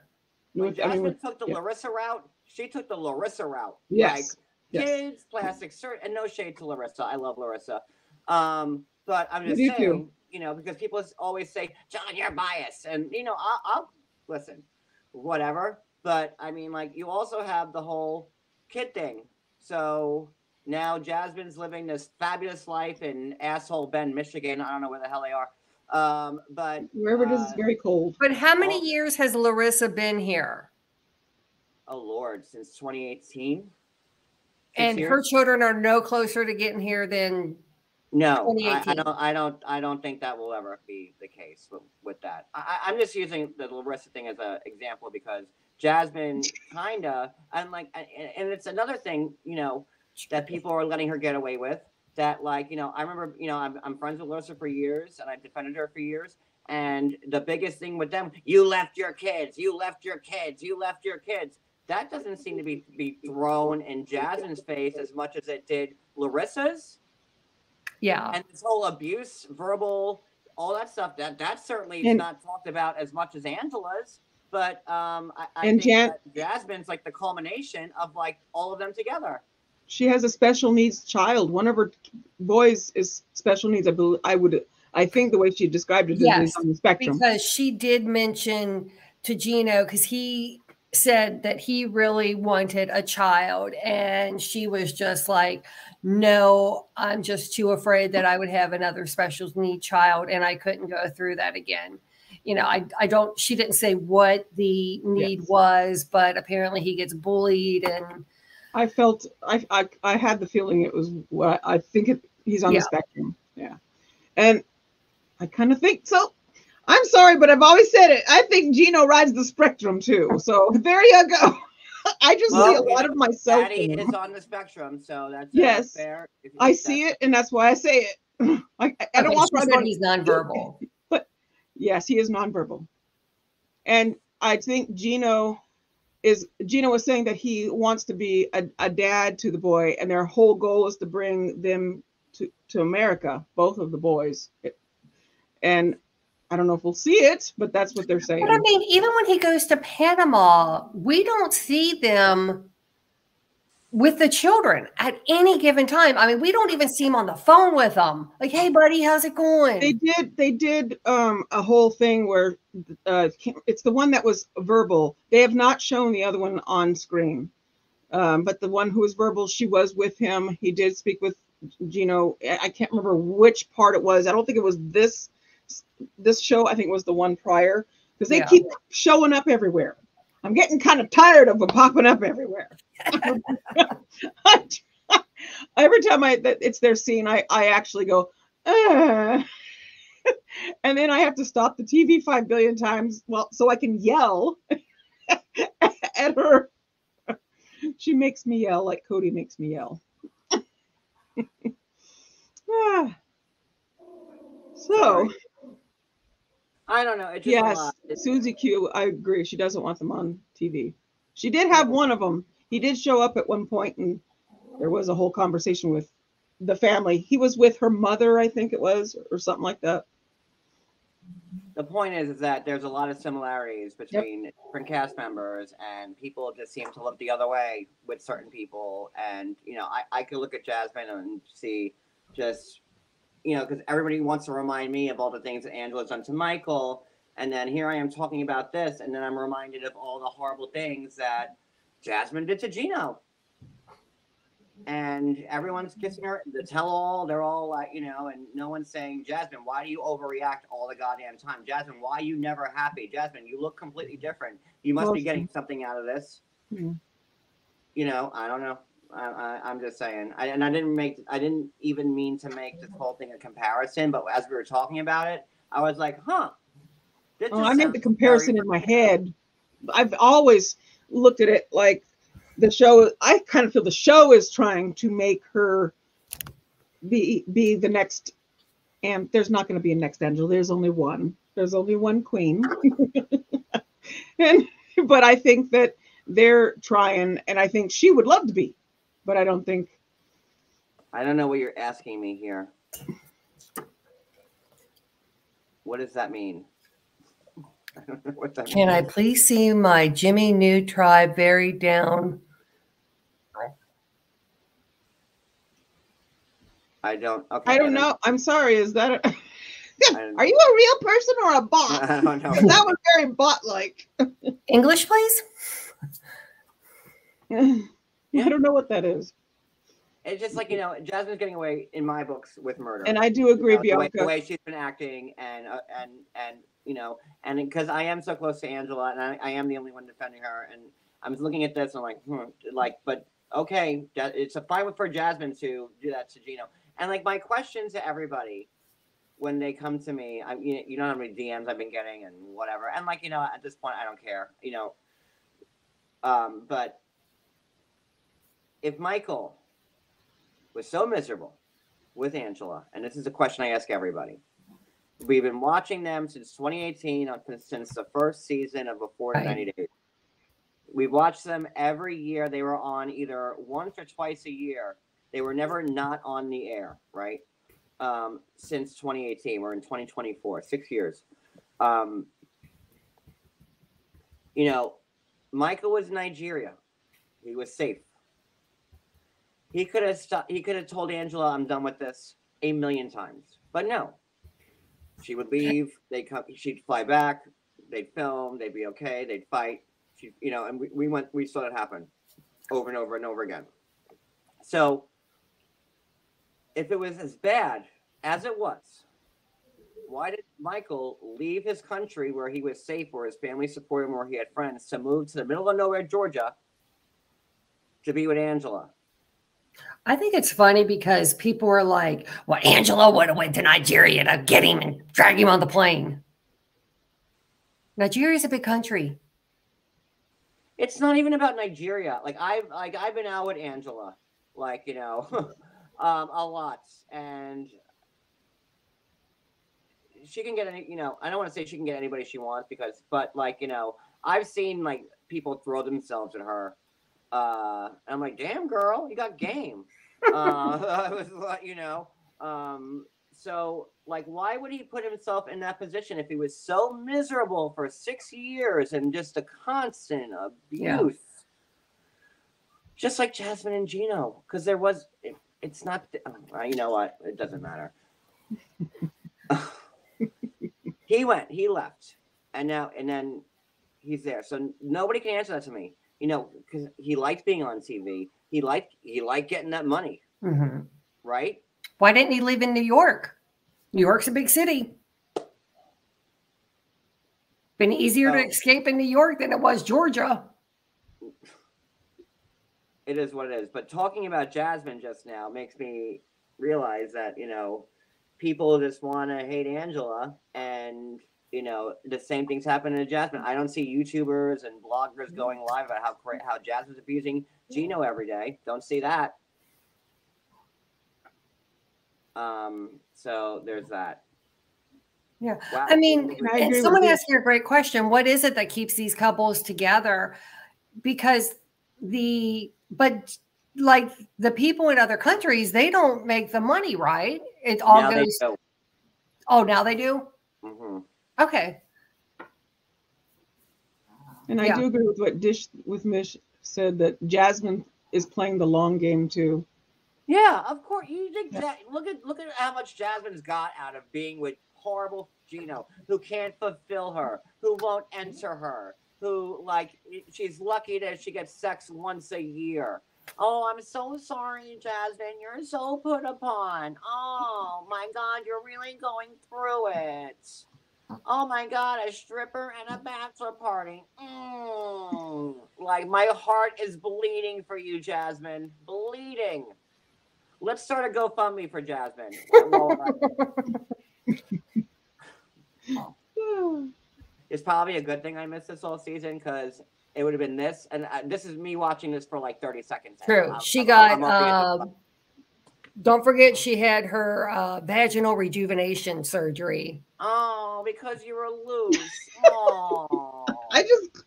when With- I mean, Jasmine with- took the yeah. Larissa route, she took the Larissa route. Yes. Like, yes. kids, plastic shirt, and no shade to Larissa. I love Larissa. Um, but I'm just do saying, too. you know, because people always say, John, you're biased. And, you know, I'll, I'll listen, whatever. But I mean, like, you also have the whole kid thing. So now Jasmine's living this fabulous life in asshole Bend, Michigan. I don't know where the hell they are. Um, but Wherever it is, it's uh, very cold. But how many Well- years has Larissa been here? oh Lord, since 2018. And years? her children are no closer to getting here than No, I, I don't. I don't. I don't think that will ever be the case with, with that. I, I- I'm just using the Larissa thing as an example because Jasmine kinda and like and, and it's another thing you know that people are letting her get away with. That like you know I remember you know I'm, I'm friends with Larissa for years and I've defended her for years. And the biggest thing with them, you left your kids, you left your kids, you left your kids. That doesn't seem to be be thrown in Jasmine's face as much as it did Larissa's yeah. and this whole abuse, verbal, all that stuff that that certainly is not talked about as much as Angela's. But um, I, I And think Jan- Jasmine's like the culmination of like all of them together. She has a special needs child. One of her boys is special needs. I believe. I would. I think the way she described it is Yes, he's on the spectrum. because she did mention to Gino because he said that he really wanted a child, and she was just like, "No, I'm just too afraid that I would have another special need child, and I couldn't go through that again." You know, I I don't. She didn't say what the need Yes. was, but apparently he gets bullied, and uh-huh. I felt. I. I, I had the feeling it was. What I think it, he's on Yeah. the spectrum. Yeah, and I kind of think so. I'm sorry, but I've always said it. I think Gino rides the spectrum too. So there you go. I just see a Well, lot of myself. Daddy in is on the spectrum, so that's Yes. fair. I see that. it, and that's why I say it. I, I I don't Okay, want she to. said he's nonverbal. Yes, he is nonverbal. And I think Gino is Gino was saying that he wants to be a, a dad to the boy, and their whole goal is to bring them to, to America, both of the boys. And I don't know if we'll see it, but that's what they're saying. But I mean, even when he goes to Panama, we don't see them with the children at any given time. I mean, we don't even seem on the phone with them. Like, hey, buddy, how's it going? They did they did um a whole thing where uh it's the one that was verbal. They have not shown the other one on screen. Um, but the one who was verbal, she was with him. He did speak with Gino. I I can't remember which part it was. I don't think it was this this show. I think it was the one prior because they Yeah. keep showing up everywhere. I'm getting kind of tired of them popping up everywhere. Every time I that it's their scene, I I actually go, uh. and then I have to stop the TV five billion times, well, so I can yell at her. She makes me yell like Cody makes me yell. Ah. So I don't know. It's just a yes. Susie Q. I agree. She doesn't want them on TV. She did have one of them. He did show up at one point, and there was a whole conversation with the family. He was with her mother, I think it was, or something like that. the point is, is that there's a lot of similarities between different cast members and people just seem to look the other way with certain people and you know i, I could look at jasmine and see just you know because everybody wants to remind me of all the things that angela's done to michael And then here I am talking about this, and then I'm reminded of all the horrible things that Jasmine did to Gino. And everyone's kissing her. The tell all, they're all like, you know, and no one's saying, Jasmine, why do you overreact all the goddamn time? Jasmine, why are you never happy? Jasmine, you look completely different. You must Well, be getting something out of this. Hmm. You know, I don't know. I, I, I'm just saying. I, and I didn't make, I didn't even mean to make this whole thing a comparison, but as we were talking about it, I was like, huh. Oh, I made the comparison in my head. I've always looked at it like the show. I kind of feel the show is trying to make her be be the next. And there's not going to be a next angel There's only one. There's only one queen. and but I think that they're trying, and I think she would love to be, but I don't think. I don't know what you're asking me here. What does that mean? I don't know what that Can I please see my Jimmy New tribe buried down? I don't. Okay, I don't know. I'm sorry. Is that? A, I- are you a real person or a bot? I don't know. 'Cause that was very bot-like. English, please. I don't know what that is. It's just like you know, Jasmine's getting away in my books with murder. And I do You agree, know, the, way, Bianca. the way she's been acting, and uh, and and you know, and because I am so close to Angela, and I, I am the only one defending her, and I'm looking at this, and I'm like, hmm, like, but okay, it's a fine for Jasmine to do that to Gino, and like my question to everybody when they come to me, I you, you know how many DMs I've been getting and whatever, and like you know, at this point, I don't care, you know, um, but if Michael was so miserable with Angela, and this is a question I ask everybody. We've been watching them since 2018, uh, since the first season of Before Right. 90 Days. We've watched them every year. They were on either once or twice a year. They were never not on the air, right? Um, since 2018, we're in 2024, six years. Um, you know, Michael was in Nigeria. He was safe. He could have st- he could have told Angela, "I'm done with this," a million times, but no. She would leave. They come. She'd fly back. They'd film. They'd be okay. They'd fight. She, you know, and we, we went. We saw it happen over and over and over again. So, if it was as bad as it was, why did Michael leave his country where he was safe, where his family supported him, where he had friends, to move to the middle of nowhere, Georgia, to be with Angela? I think it's funny because people were like, "Well, Angela would have went to Nigeria to get him and drag him on the plane." Nigeria's a big country. it's not even about Nigeria. Like I've like I've been out with Angela, like you know, um, a lot, and she can get any. You know, I don't want to say she can get anybody she wants because, but like you know, I've seen like people throw themselves at her. Uh, I'm like, damn girl, you got game. uh, I was like, you know, um, so like, why would he put himself in that position if he was so miserable for six years and just a constant abuse? Yeah. Just like Jasmine and Gino, because there was, it, it's not, uh, you know what? It doesn't matter. he went, he left, and now, and then he's there. So nobody can answer that to me, you know, because he liked being on TV. He liked, he liked getting that money, Mhm. right? Why didn't he live in New York? New York's a big city. Been easier to Oh. escape in New York than it was Georgia. it is what it is. But talking about Jasmine just now makes me realize that you know people just want to hate Angela, and you know the same things happen to Jasmine. I don't see YouTubers and bloggers going live about how how Jasmine's abusing Gino every day. Don't see that. Um. So there's that. Yeah. Wow. I mean, I and someone you. asked me a great question. What is it that keeps these couples together? Because the but like the people in other countries, they don't make the money, right? It all now goes. Oh, now they do. Mhm. Okay. And I Yeah. do agree with what Dish with Mish said that Jasmine is playing the long game too. Yeah, of course. You think that? Look at look at how much Jasmine's got out of being with horrible, Gino, who can't fulfill her, who won't enter her, who like she's lucky that she gets sex once a year. Oh, I'm so sorry, Jasmine. You're so put upon. Oh my God, you're really going through it. Oh my God, a stripper and a bachelor party. Mm. Like my heart is bleeding for you, Jasmine. Bleeding. Let's start a GoFundMe for Jasmine. it's probably a good thing I missed this whole season because it would have been this, and uh, this is me watching this for like thirty seconds. True. I'm- She I'm- got. I'm Um, don't forget, she had her uh, vaginal rejuvenation surgery. oh, because you were loose. Oh, I just.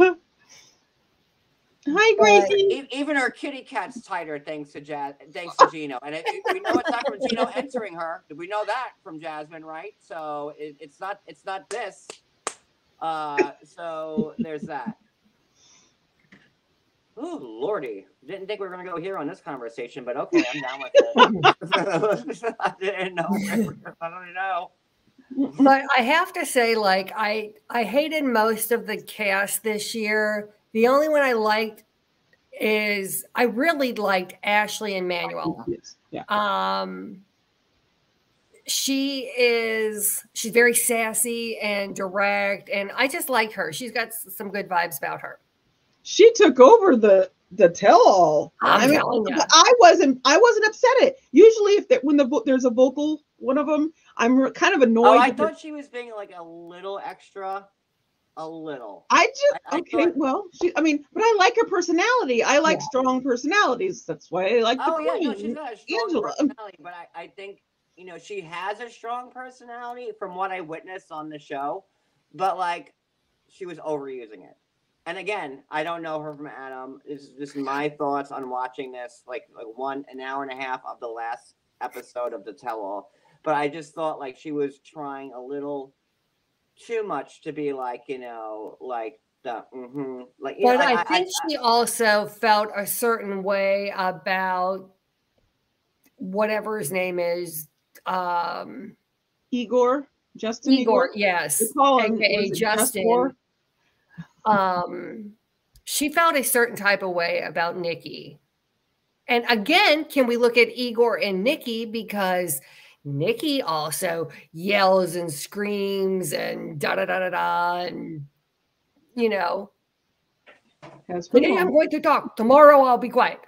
Hi, Gracie. Even her kitty cat's tighter thanks to Jazz, thanks to Gino. And it, we know it's not from Gino entering her. We know that from Jasmine, right? So it, it's not it's not this. Uh, so there's that. Oh lordy, didn't think we were gonna go here on this conversation, but okay, I'm down with it. I didn't know. I don't know. but I have to say, like I I hated most of the cast this year. The only one I liked is I really liked Ashley and Manuel. Yes. Yeah. Um, she is she's very sassy and direct, and I just like her. She's got some good vibes about her. She took over the the tell all. I'm telling ya. I wasn't I wasn't upset at it. Usually, if that when the vo- there's a vocal one of them, I'm kind of oh, annoyed. Oh, I that they're- thought she was being like a little extra, a little. I just I- I okay. thought- well, she. I mean, but I like her personality. I like Yeah. strong personalities. That's why I like the Oh yeah, no, queen. she's got a strong Angela. personality, but I, I think you know she has a strong personality from what I witnessed on the show, but like she was overusing it. And again, I don't know her from Adam. This is just my thoughts on watching this, like like one an hour and a half of the last episode of the Tell All. But I just thought like she was trying a little too much to be like you know like the mm-hmm, like you But know, I, I, think she also felt a certain way about whatever his name is. Um, Igor, Justin Igor, Igor. yes, They call him, aka was it Justin. Um, she felt a certain type of way about Nikki. And again, can we look at Igor and Nikki because Nikki also yells and screams and da da da da da and you know, today I'm going to talk. Tomorrow I'll be quiet.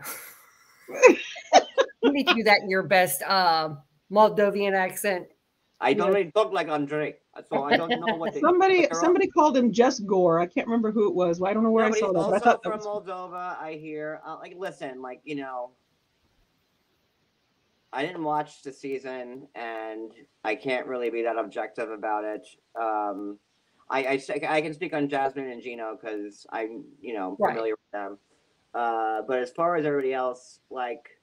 you need to do that in your best um Moldovan accent. I don't really look like Andre, so I don't know what they, Somebody what somebody called him just Gore. I can't remember who it was. Well, I don't know where No, I saw that. But I also thought that from was Moldova. I hear. Uh, like, listen, like you know, I didn't watch the season, and I can't really be that objective about it. Um, I I, I can speak on Jasmine and Gino because I'm you know Right. familiar with them. Uh, but as far as everybody else, like,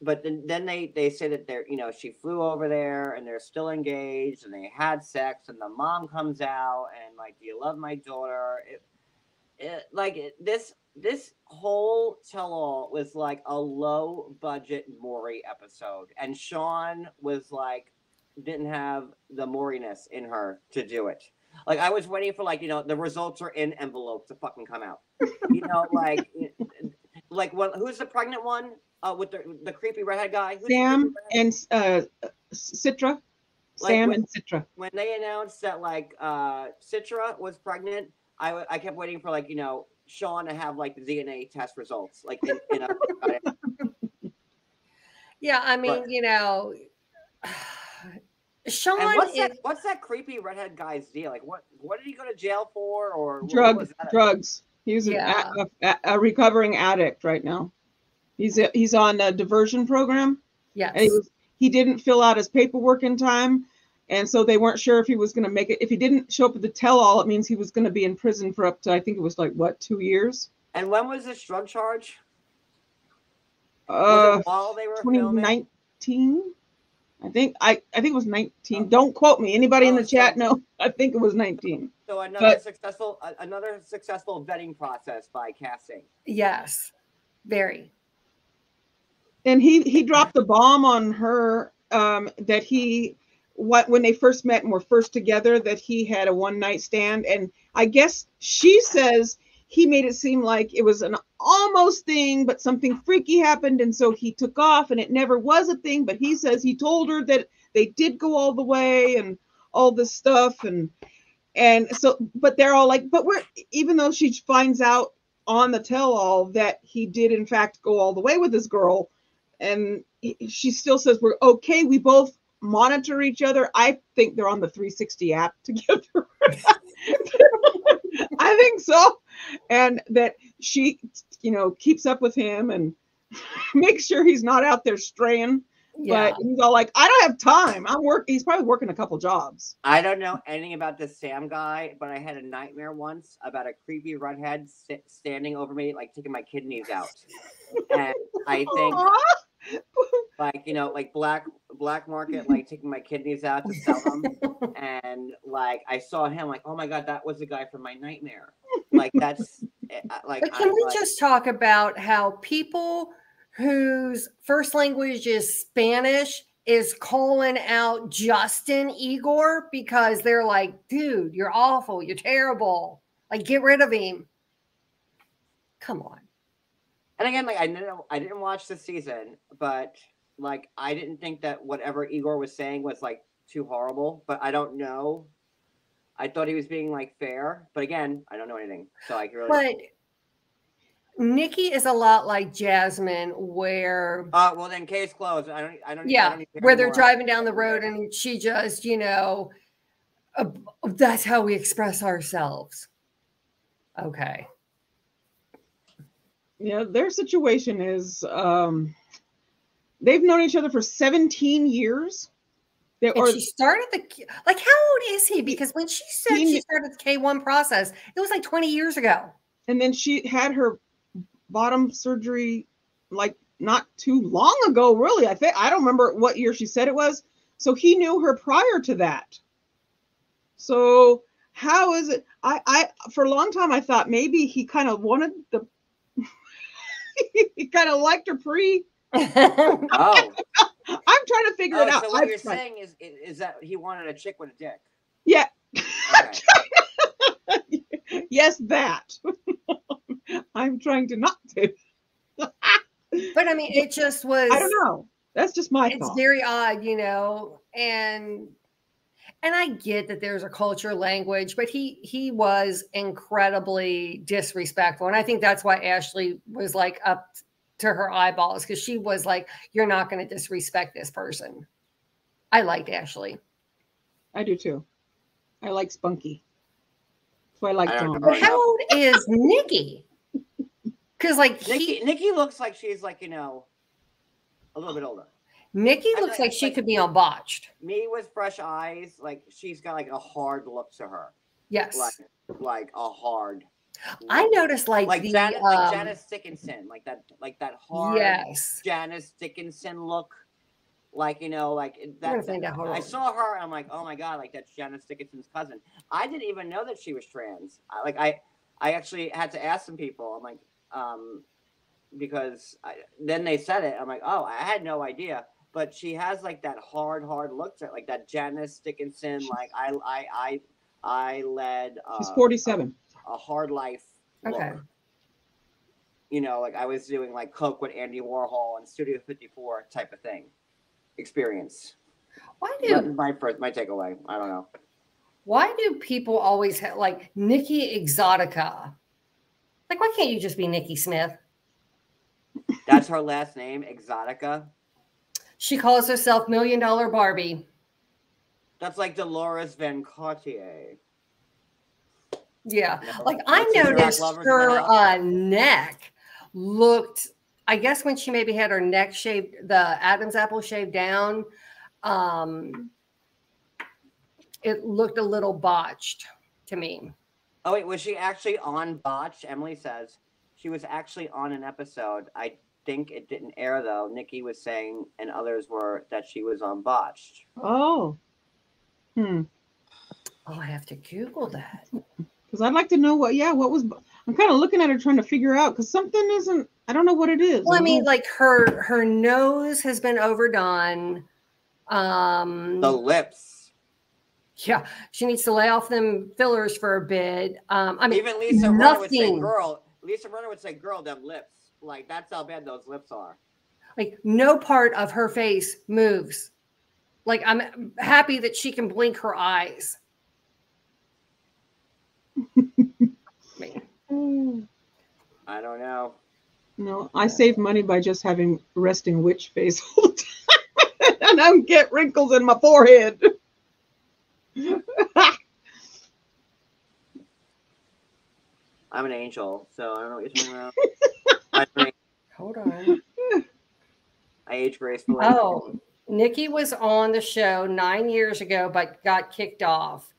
but then, then they they say that they're you know she flew over there and they're still engaged and they had sex and the mom comes out and like do you love my daughter? It, it like it, this this whole tell all was like a low budget Maury episode and Shaun was like didn't have the Mauriness in her to do it. Like I was waiting for like you know the results are in envelope to fucking come out. You know like like what who's the pregnant one uh with the the creepy redhead guy Who's Sam redhead- and uh, Citra. Like Sam when- and Citra. when they announced that like uh Citra was pregnant, I, I kept waiting for like you know Shaun to have like the DNA test results like in, in a, Yeah, I mean, But- you know, Shaun and what's is that what's that creepy redhead guy's deal? Like what what did he go to jail for or Drugs. Drugs. He's Yeah. a, a, a recovering addict right now. He's a, he's on a diversion program, yes. and he was he didn't fill out his paperwork in time, and so they weren't sure if he was going to make it. If he didn't show up at the tell all, it means he was going to be in prison for up to I think it was like what two years. And when was this drug charge? Uh, while they were filming? 2019. I think I I think it was 19. Don't quote me. Anybody in Oh, the chat so- know? I think it was 19. So another but- successful another successful vetting process by casting. yes. Very. And he he dropped the bomb on her um that he what when they first met and were first together that he had a one night stand. And i guess she says he made it seem like it was an almost thing but something freaky happened and so he took off and it never was a thing. But he says he told her that they did go all the way and all this stuff and and so but they're all like but we're even though she finds out on the tell all that he did in fact go all the way with this girl and she still says we're okay. We both monitor each other. I think they're on the 360 app together i think so. And that she you know keeps up with him and makes sure he's not out there straying Yeah. but he's all like i don't have time i'm work he's probably working a couple jobs I don't know anything about this Sam guy, but I had a nightmare once about a creepy redhead sit, standing over me, like taking my kidneys out. And I think, Aw. like you know, like black black market, like taking my kidneys out to sell them. and like I saw him, like, oh my god, that was the guy from my nightmare. Like that's eh, uh, like. But can I'm we like- just talk about how people whose first language is Spanish is calling out Justin Igor because they're like, dude, you're awful, you're terrible. Like, get rid of him. Come on. And again, like I didn't I didn't watch the season, but like I didn't think that whatever Igor was saying was like too horrible. But I don't know. I thought he was being like fair, but again, I don't know anything, so I can really. But Nikki is a lot like Jasmine, where Uh, well then, case closed. I don't. I don't. I yeah, don't need to hear where they're driving down the road and she just, you know, uh, that's how we express ourselves. Okay. yeah their situation is um they've known each other for 17 years they, And or she started the like. How old is he? Because when she said she started the K one process, it was like twenty years ago. and then she had her bottom surgery like not too long ago really i think i don't remember what year she said it was so he knew her prior to that so how is it i i for a long time i thought maybe he kind of wanted the he kind of liked her pre Oh, i'm trying to figure oh it out so what I'm you're trying- saying is is that he wanted a chick with a dick? Yeah. Okay. yes that i'm trying to not do. but I mean, it just was. i don't know that's just my It's thought very odd, you know, and and I get that there's a culture language, but he he was incredibly disrespectful, and I think that's why Ashley was like up to her eyeballs because she was like, "You're not going to disrespect this person." I liked Ashley. I do too. I like Spunky. That's why I like I John. But how old is Nikki? Because like Nikki, he, Nikki looks like she's like you know, a little bit older. Nikki I looks like she like- could be on botched. Me with fresh eyes, like she's got like a hard look to her, Yes, like like a hard. I noticed like, like the Janet, um, like Janice Dickinson, like that, like that hard yes. Janice Dickinson look. Like you know, like that. find I saw her. and I'm like, oh my god, like that's Janice Dickinson's cousin. I didn't even know that she was trans. I, like I, I actually had to ask some people. I'm like, um, because I, then they said it. I'm like, oh, I had no idea. But she has like that hard, hard look to it, like that Janice Dickinson. Like I, I, I, I led. Uh, She's 47. a hard life look. Okay. You know, like I was doing like Coke with Andy Warhol and Studio 54 type of thing experience. Why do my first, my takeaway. I don't know. why do people always have like Nikki Exotica? Like, why can't you just be Nikki Smith? That's her last name, Exotica. She calls herself Million Dollar Barbie. That's like Dolores Van Cartier. Yeah. Like I noticed her uh, neck looked, I guess when she maybe had her neck shaved, the Adam's apple shaved down, um, it looked a little botched to me. Oh wait, was she actually on Botch? Emily says she was actually on an episode. I think it didn't air though. Nikki was saying, and others were that she was on Botched. Oh. Hmm. Oh, I have to Google that. Because I'd like to know what, yeah, what was, I'm kind of looking at her trying to figure out because something isn't. I don't know what it is. Well, I mean, like her her nose has been overdone. Um, The lips. Yeah, she needs to lay off them fillers for a bit. Um, I mean, Even Lisa Rinna would say, "Girl." Lisa Rinna would say, "Girl, them lips." Like that's how bad those lips are. like no part of her face moves. Like I'm happy that she can blink her eyes. I I don't know. no, I save money by just having resting witch face all the time, and I don't get wrinkles in my forehead. I'm an angel, so I don't know what you're talking about. I, hold on. I age gracefully. Oh, Nikki was on the show nine years ago, but got kicked off.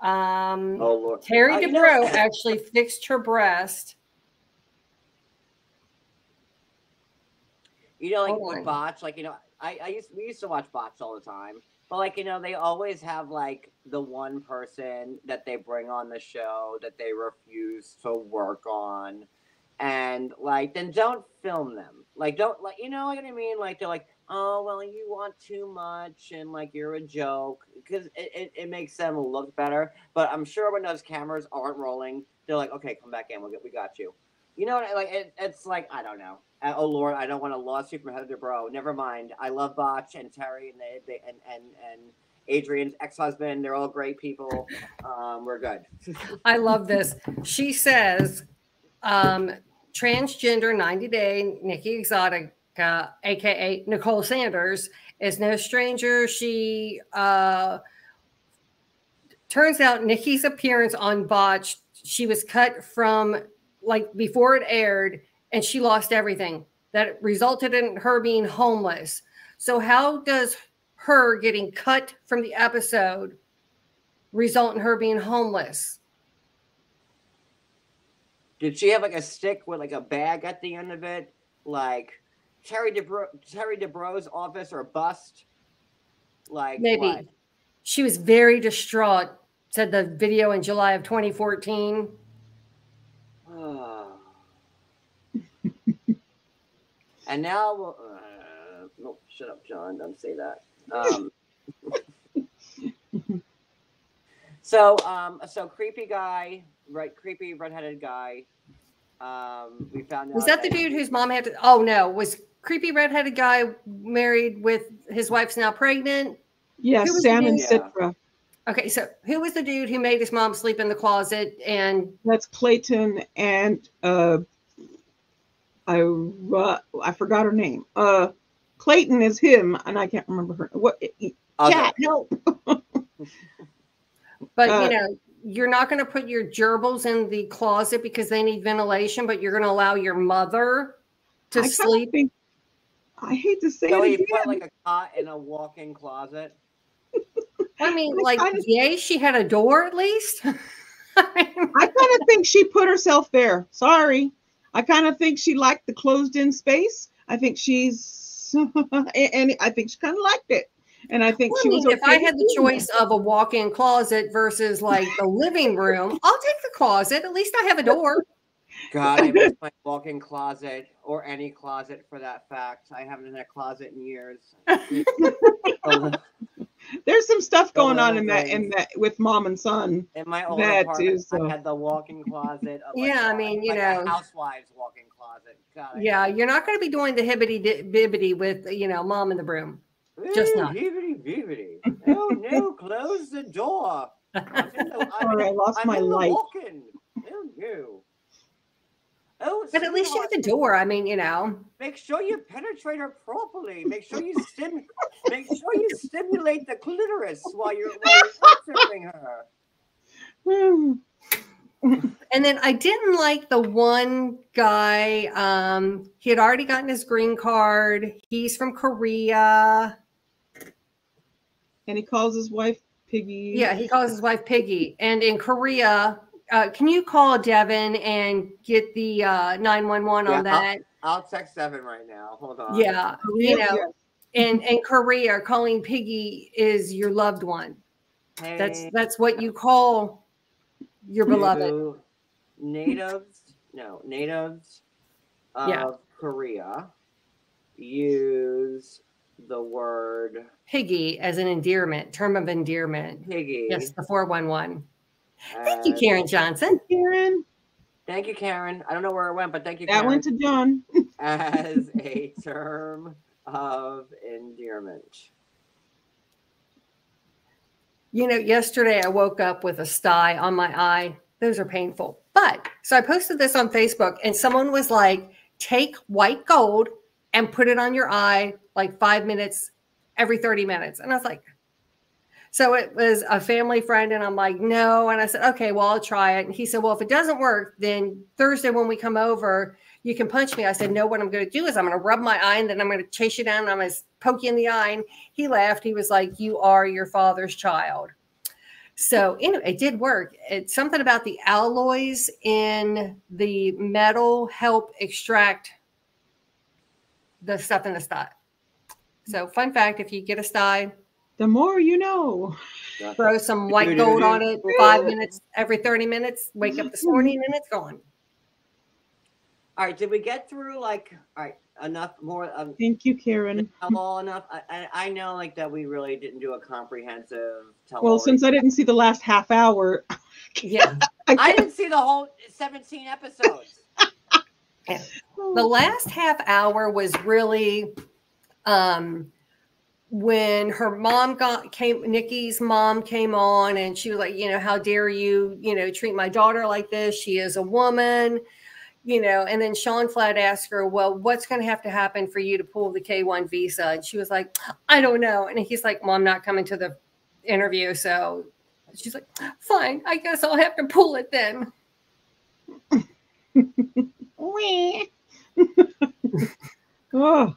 Um, Oh, Lord. Terry Uh, you know- actually fixed her breast. You know, like Hold with on. botch, like you know, I, I used we used to watch botch all the time. But like you know, they always have like the one person that they bring on the show that they refuse to work on, and like then don't film them. Like don't like you know what I mean? Like they're like, oh well, you want too much, and like you're a joke because it, it, it makes them look better. But I'm sure when those cameras aren't rolling, they're like, okay, come back in, we'll get we got you. You know what? I- Like it, it's like I don't know. Uh, oh Lord, I don't want a lawsuit from Heather Dubrow. Never mind. I love Botch and Terry and they, they and and and Adrienne's ex-husband. They're all great people. Um, we're good. I love this. She says, um, transgender 90 day Nikki Exotica, aka Nicole Sanders, is no stranger. She uh, turns out Nikki's appearance on Botch, she was cut from like before it aired, and she lost everything. That resulted in her being homeless. So, how does her getting cut from the episode result in her being homeless? Did she have like a stick with like a bag at the end of it, like Terry Dubrow, Terry Dubrow's office or bust? Like Maybe. what? She was very distraught, said the video in July of 2014. And now, we'll- uh, no, shut up, John. Don't say that. Um, so, um, so creepy guy, right? Creepy redheaded guy. Um, we found out Was that the dude whose mom had to? Oh no, was creepy redheaded guy married with his wife's now pregnant? Yes, Who was the Sam and dude? Citra. Okay, so who was the dude who made his mom sleep in the closet? And That's Clayton and uh, I uh, I forgot her name. Uh, Clayton is him, and I can't remember her. What? Other. Cat, no. but Uh, you know, you're not going to put your gerbils in the closet because they need ventilation, but you're going to allow your mother to I sleep. think- I hate to say So it he again. put like a cot in a walk-in closet. I mean, I like, kinda- yay, she had a door at least. I mean, I kind of think she put herself there. Sorry. I kind of think she liked the closed in space. I think she's, and I think she kind of liked it. And I think Well, she I was. mean, if I had the doing choice of a walk-in closet versus like the living room, I'll take the closet. At least I have a door. God, I miss my walk-in closet or any closet for that fact. I haven't had a closet in years. That. There's some stuff going on in that in that with mom and son. In my old That apartment, is, uh, I had the walk-in closet. Of like, Yeah, I mean, you like know. housewives walk-in closet. God, Yeah, hate you're not going to be doing the hibbity di- bibbity with you know mom in the broom. it. just Ooh, not. Hibbity bibbity. Oh no! Close the door. I'm in the, I'm Sorry, I lost I'm my in the light. walk-in. Oh no! Oh, But at least you have the door. I mean, you know. Make sure you penetrate her properly. Make sure you stim. make sure you stimulate the clitoris while you're, while you're answering her. And then I didn't like the one guy. Um, he had already gotten his green card. He's from Korea. And he calls his wife Piggy. Yeah, he calls his wife Piggy. And in Korea, uh, can you call Deavan and get the uh, 911 Yeah, on that? I'll text Evan right now. Hold on. yeah, you know, yes. and, in Korea, calling Piggy is your loved one. That's Hey, that's what you call your beloved. natives, no, natives of Yeah. Korea use the word Piggy as an endearment, term of endearment. piggy. Yes, the 411. Thank you, uh, Karen Johnson. Karen, Thank you, Karen. I don't know where it went, but thank you, that Karen. went to John. as a term of endearment. You know, yesterday I woke up with a sty on my eye. Those are painful. But so I posted this on Facebook and someone was like, take white gold and put it on your eye like five minutes every 30 minutes. And I was like, so it was a family friend, and I'm like, no. And I said, okay, well, I'll try it. And he said, well, if it doesn't work, then Thursday when we come over, you can punch me. I said, no, what I'm going to do is I'm going to rub my eye and then I'm going to chase you down and I'm going to poke you in the eye. And he laughed. He was like, you are your father's child. So anyway, it did work. It's something about the alloys in the metal help extract the stuff in the sty. So fun fact, if you get a sty, The more you know. throw some white gold on it five minutes every 30 minutes wake up this morning and it's gone All right, did we get through like all right enough more um, Thank you, Karen. tell-all enough? I, I I know like that we really didn't do a comprehensive tell Well, since I didn't see the last half hour, yeah I I didn't see the whole 17 episodes. the last half hour was really um when her mom got came nikki's mom came on and she was like you know how dare you you know treat my daughter like this? She is a woman. You know and then Shaun flat asked her well what's going to have to happen for you to pull the k1 visa? And she was like i don't know. And he's like well i'm not coming to the interview so she's like fine i guess i'll have to pull it then. Oh,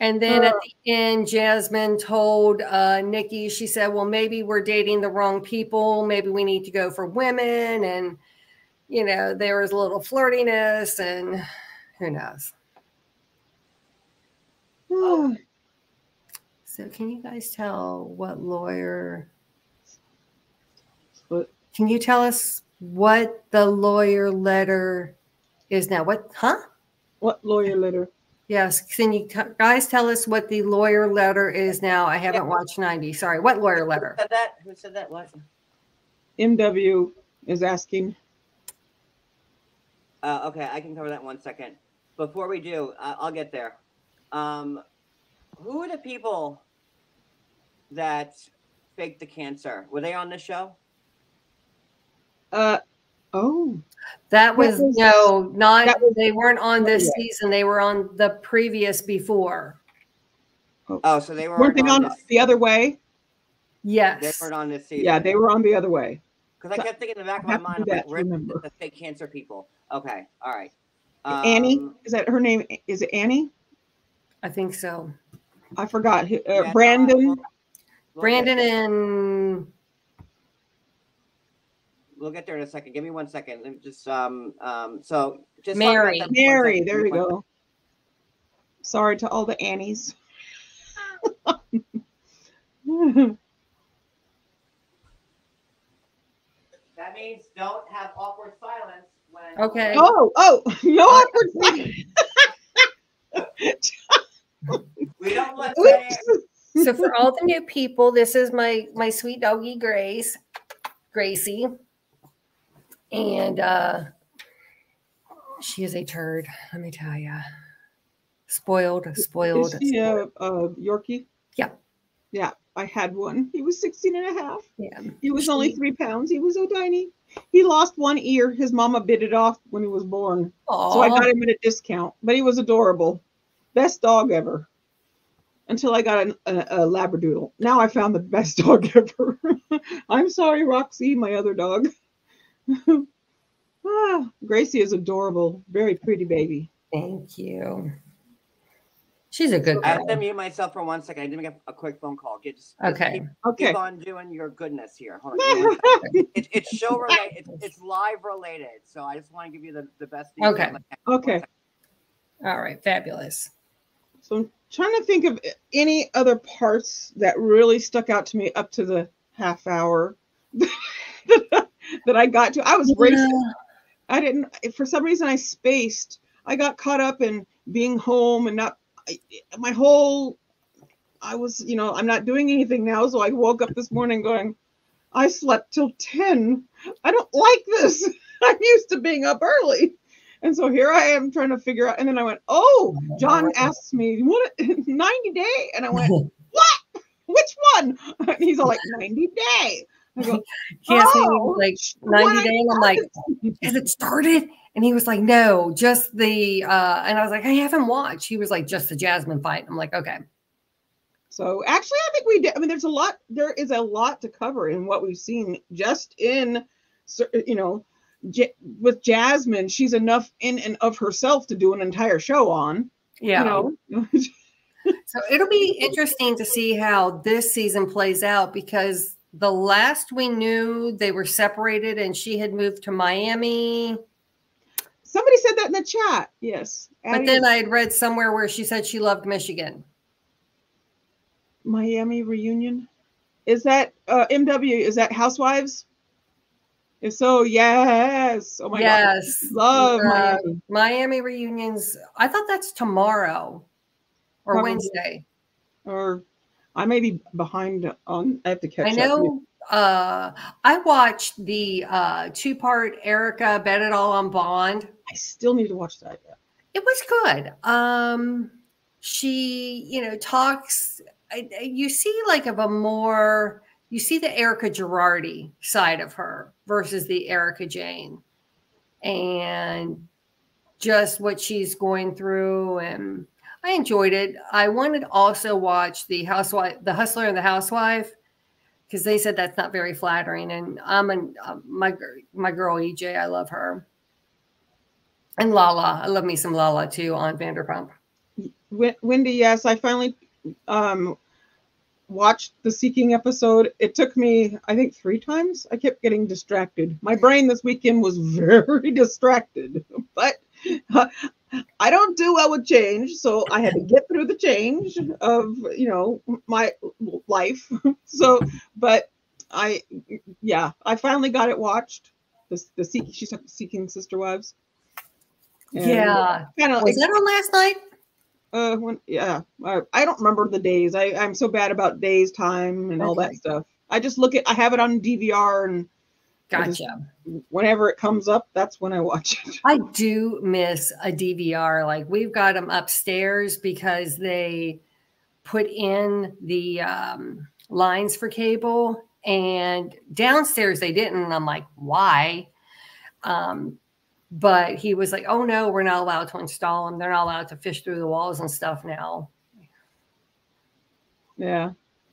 And then at the end, Jasmine told uh, Nikki, she said, Well, maybe we're dating the wrong people. Maybe we need to go for women. And, you know, there was a little flirtiness, and who knows. oh. So, can you guys tell what lawyer? What? Can you tell us what the lawyer letter is now? What, huh? What lawyer letter? Yes. Can you t- guys tell us what the lawyer letter is now? I haven't watched 90. Sorry. What lawyer letter? Who said that? Who said that? What? MW is asking. Uh, okay, I can cover that one second. Before we do, uh, I'll get there. Um, who are the people that faked the cancer? Were they on the show? Uh, oh, That was, was- no, not was- they weren't on this yeah. season. They were on the previous before. Oh, so they were weren't they on this, the other way? Yes. They weren't on this season. Yeah, they were on the other way. Because I kept thinking in the back of my mind, do I'm like, that to remember. the fake cancer people. Okay, all right. Annie, Um, is that her name? Is it Annie? I think so. I forgot. Uh, yeah, Brandon. we'll- we'll Brandon and We'll get there in a second. Give me one second. Let me just um um. So just Mary. about that for one Mary, there Give we go. Sorry to all the Annies. That means don't have awkward silence when. Okay. oh, oh, no awkward silence. We don't let that so for all the new people, this is my my sweet doggy Grace, Gracie, and uh she is a turd. Let me tell you, spoiled, spoiled. Is she a, a Yorkie? Yeah. Yeah, I had one. He was 16 and a half. Yeah. He was only three pounds. He was so tiny. He lost one ear. His mama bit it off when he was born. So I got him at a discount, but he was adorable. Best dog ever. Until I got an, a, a Labradoodle. Now I found the best dog ever. I'm sorry, Roxy, my other dog. ah, Gracie is adorable. Very pretty baby. Thank you. She's a good I have to mute myself for one second. I didn't get a quick phone call. Get just, just Okay. Keep, Okay. keep on doing your goodness here. Hold on. give me one second. it, it's show related. It's, it's live related. So I just want to give you the, the best. details Okay. I can. One okay. All right. Fabulous. So I'm trying to think of any other parts that really stuck out to me up to the half hour that I got to. I was racing. I didn't. For some reason, I spaced. I got caught up in being home and not. I, my whole. I was, you know, I'm not doing anything now, so I woke up this morning going, I slept till ten. I don't like this. I'm used to being up early. And so here I am trying to figure out. And then I went, Oh, John asks me, what 90 day? And I went, What? Which one? And he's all like, 90 day. I go, He asked me "Oh, like 90 I day. And I'm like, started." has it started? And he was like, no, just the uh and I was like, I haven't watched. He was like, just the Jasmine fight. I'm like, okay. So actually, I think we did. I mean, there's a lot. There is a lot to cover in what we've seen just in, you know, J- with Jasmine. She's enough in and of herself to do an entire show on. Yeah. You know, So it'll be interesting to see how this season plays out because the last we knew they were separated and she had moved to Miami. somebody said that in the chat. Yes, But Addie- then I had read somewhere where she said she loved Michigan. Miami reunion. Is that uh, MW? Is that Housewives? If so, yes. Oh my yes. god, love Uh, Miami. Miami reunions. I thought that's tomorrow or Probably. Wednesday. Or I may be behind on. I have to catch I up. know uh I watched the uh two-part Erika Bet It All on Blonde. I still need to watch that. Yet. It was good. Um she, you know, talks I- you see like of a more you see the Erika Girardi side of her versus the Erika Jayne and just what she's going through and I enjoyed it. I wanted also watch the housewife, the hustler and the housewife, because they said that's not very flattering. And I'm an uh, my my girl EJ, I love her, and Lala, I love me some Lala too on Vanderpump. Wen- Wendy, yes, I finally um, watched the Seeking episode. It took me, I think, three times. I kept getting distracted. My brain this weekend was very distracted, but I don't do well with change, so I had to get through the change of you know my life. So, but I, yeah, I finally got it watched. The the Seeking, she's Seeking Sister Wives. yeah, kind of was that on last night? uh, when, yeah, I, I don't remember the days. I, I'm so bad about days, time, and all that stuff. I just look at. I have it on DVR, and Gotcha. whenever it comes up, that's when I watch it. I do miss a DVR. Like we've got them upstairs because they put in the um, lines for cable, and downstairs they didn't. And I'm like, why? Um, but he was like, oh no, we're not allowed to install them. They're not allowed to fish through the walls and stuff now. Yeah,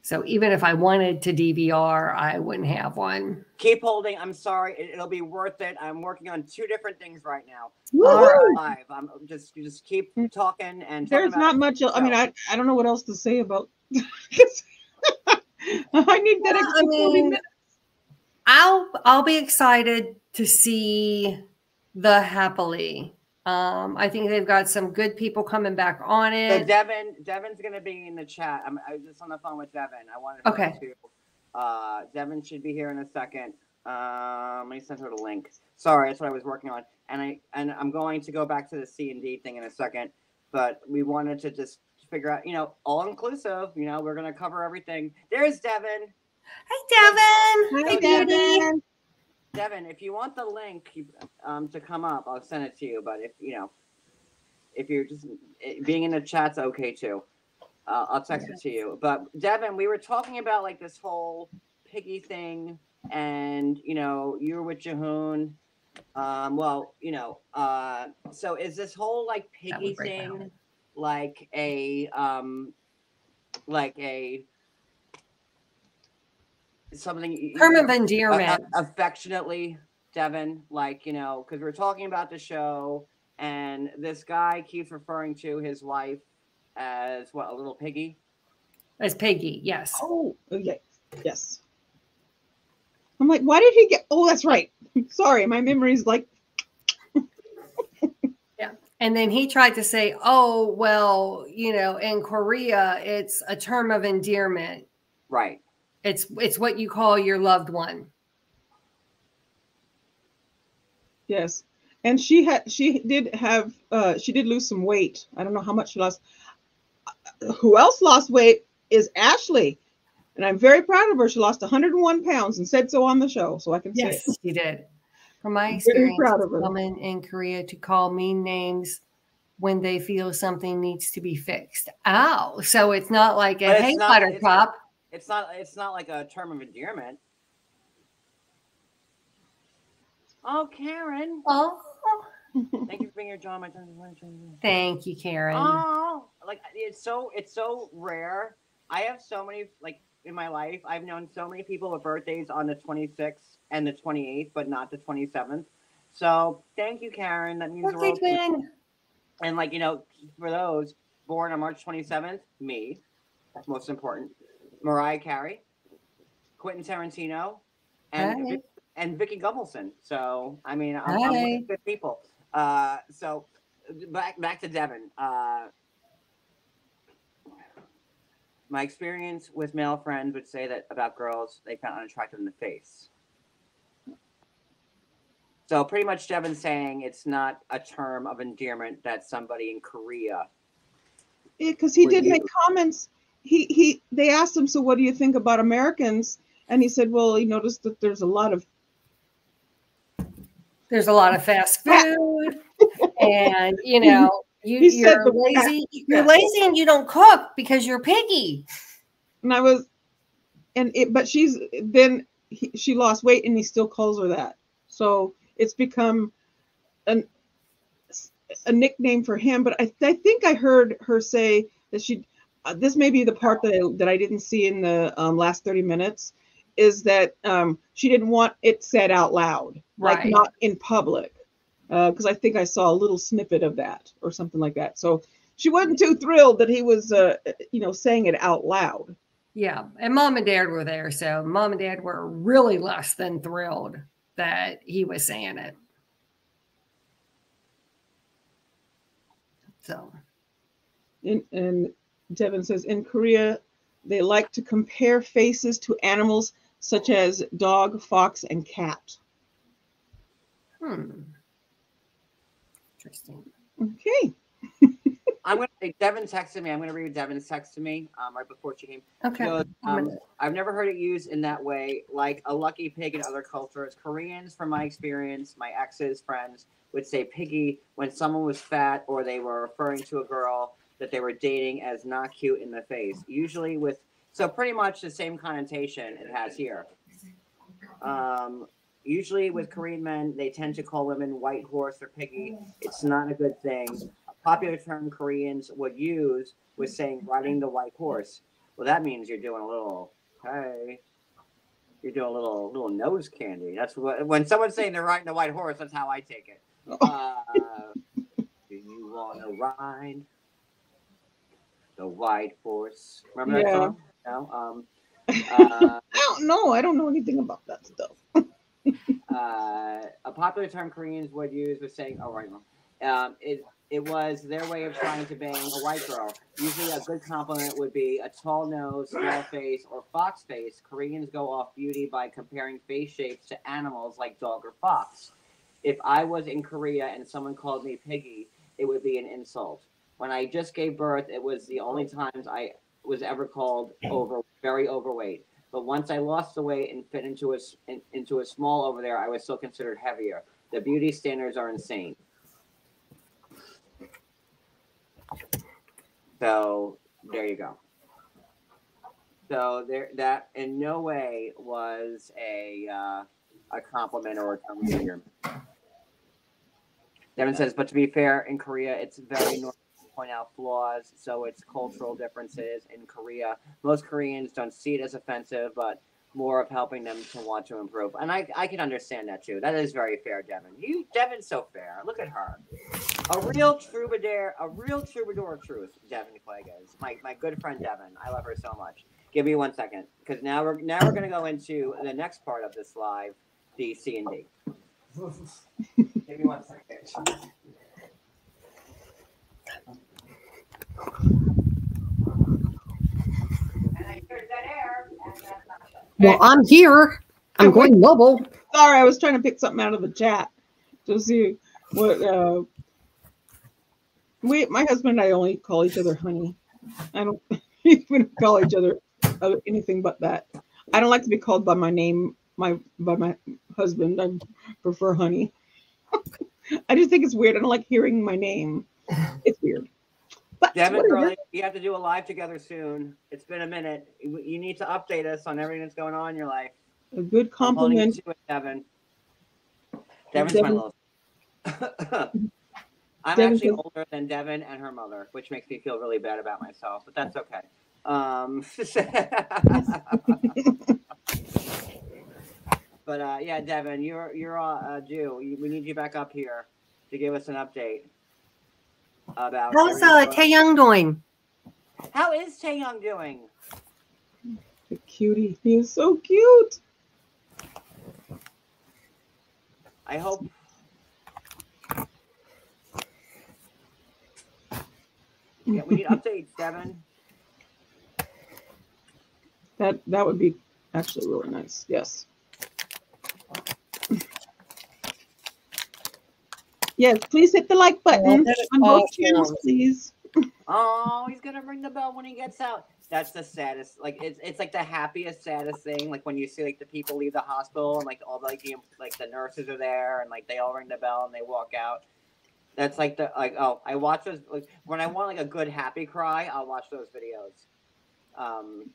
So even if I wanted to DVR, I wouldn't have one. Keep holding. I'm sorry. It, it'll be worth it. I'm working on two different things right now. Woohoo! Live. I'm just just keep mm. talking and talking there's about- not much. el- I mean, I I don't know what else to say about. I need that Yeah, extra I mean. I'll I'll be excited to see the happily. Um, I think they've got some good people coming back on So it. Deavan, Deavan's gonna be in the chat. I'm I was just on the phone with Deavan. I wanted her Okay. to. Uh, Deavan should be here in a second. Um, let me send her the link. Sorry, that's what I was working on, and I and I'm going to go back to the C and D thing in a second. But we wanted to just figure out, you know, all inclusive. You know, we're gonna cover everything. There's Deavan. Hey, Deavan. Hi, Hey, beauty. Deavan. Deavan, if you want the link um, to come up, I'll send it to you. But if you know, if you're just eh, being in the chat's okay too. Uh, I'll text it to you. But Deavan, we were talking about like this whole piggy thing, and you know, you're with Jihoon. Um, well, you know, uh, so is this whole like piggy would break my thing heart. like a um, like a something you- you Term of endearment. a- a- affectionately, Deavan, like you know, because we're talking about the show, and this guy keeps referring to his wife as what a little piggy. As Peggy, yes. Oh, oh okay, yes. I'm like, why did he get? Oh, that's right. Sorry, my memory's like. Yeah and then he tried to say, oh, well, you know, in Korea, it's a term of endearment. Right. It's it's what you call your loved one. Yes. and she had she did have uh she did lose some weight. I don't know how much she lost. Uh, Who else lost weight is Ashley, and I'm very proud of her. She lost 101 pounds and said so on the show, so I can say. Yes, you did. From my Very experience, proud of her. women in Korea to call mean names when they feel something needs to be fixed. Ow! So it's not like a But it's hey not- it's buttercup. It's not. It's not like a term of endearment. Oh, Karen! Oh, Thank you for being here, John. My turn. thank you, Karen. Oh, like it's so it's so rare. I have so many like in my life. I've known so many people with birthdays on the 26th and the 28th, but not the 27th. So thank you, Karen. That means the Birthday world. to me. twin. And like you know, for those born on March 27th, me, that's most important. Mariah Carey, Quentin Tarantino, and Hi. Vic- and Vicky Gumbelson. So I mean, I'm, I'm with good people. Uh, so back back to Deavan. Uh, my experience with male friends would say that about girls they found unattractive in the face. So pretty much Deavan's saying it's not a term of endearment that somebody in Korea. because he Were did make comments. He he they asked him, so what do you think about Americans? And he said, well, he noticed that there's a lot of There's a lot of fast food, and you know, you, he you're lazy. You're lazy, and you don't cook because you're picky. and I was, and it, but she's then he, she lost weight and he still calls her that. So it's become an a nickname for him. But I, I think I heard her say that she. Uh, this may be the part that I, that I didn't see in the um, last thirty minutes, is that um, she didn't want it said out loud, like not in public, because I think I saw a little snippet of that or something like that. So she wasn't too thrilled that he was, uh, you know, saying it out loud. Yeah, and mom and dad were there, so mom and dad were really less than thrilled that he was saying it. So in, and Deavan says in Korea, they like to compare faces to animals such as dog, fox, and cat. Hmm. Interesting. Okay. I'm gonna. Deavan texted me. I'm gonna read Deavan's text to me um, right before she came. Okay. goes, I'm um, gonna- I've never heard it used in that way, like a lucky pig in other cultures. Koreans, from my experience, my ex's friends would say piggy when someone was fat or they were referring to a girl that they were dating as not cute in the face. Usually with so pretty much the same connotation it has here. Um, usually with Korean men, they tend to call women white horse or piggy. It's not a good thing. A popular term Koreans would use was saying riding the white horse. Well, that means you're doing a little, hey, you're doing a little little nose candy. That's what when someone's saying they're riding the white horse. That's how I take it. Uh, do you want to ride the white horse? Remember that song? No. Um, uh, I don't know. I don't know anything about that stuff. uh, a popular term Koreans would use was saying, "Oh, right, um, it it was their way of trying to bang a white girl. Usually, a good compliment would be a tall nose, small face, or fox face. Koreans go off beauty by comparing face shapes to animals like dog or fox. If I was in Korea and someone called me piggy, it would be an insult. When I just gave birth, it was the only times I was ever called over very overweight. But once I lost the weight and fit into a in, into a small over there, I was still considered heavier. The beauty standards are insane. So there you go. So there, that in no way was a uh, a compliment or a endearment. Deavan says, but to be fair, in Korea, it's very normal point out flaws. So it's cultural differences in Korea. Most Koreans don't see it as offensive, but more of helping them to want to improve. And I, I can understand that too. That is very fair, Deavan. You, Deavan's so fair. Look at her. A real troubadour, a real troubadour of truth, Deavan Quagas. My, my good friend Deavan. I love her so much. Give me one second, because now we're now we're gonna go into the next part of this live, D, C, and D. Give me one second. And I hear dead air, and that's not good. Well, I'm here. I'm going mobile. Sorry, I was trying to pick something out of the chat to see. what uh we my husband and I only call each other honey. I don't even call each other uh, anything but that. I don't like to be called by my name, my by my husband. I prefer honey. I just think it's weird. I don't like hearing my name. It's weird. But Deavan. Burley, you have to do a live together soon. It's been a minute. You need to update us on everything that's going on in your life. a good compliment. to it, Deavan. Deavan's my Deavan- love. I'm Deavan actually older than Deavan and her mother, which makes me feel really bad about myself, but that's okay. Um, but uh, yeah, Deavan, you're you're uh, due. We need you back up here to give us an update about. How's everything uh, going- Taeyang doing? How is Taeyang doing? The cutie. He is so cute. I hope. Yeah, we need updates, Deavan. That that would be actually really nice. Yes. Yes, please hit the like button that is on both channels, please. Oh, he's gonna ring the bell when he gets out. That's the saddest. Like it's it's like the happiest, saddest thing. Like when you see like the people leave the hospital and like all the like, the, like the nurses are there and like they all ring the bell and they walk out. That's like the like oh I watch those like when I want like a good happy cry I'll watch those videos, um,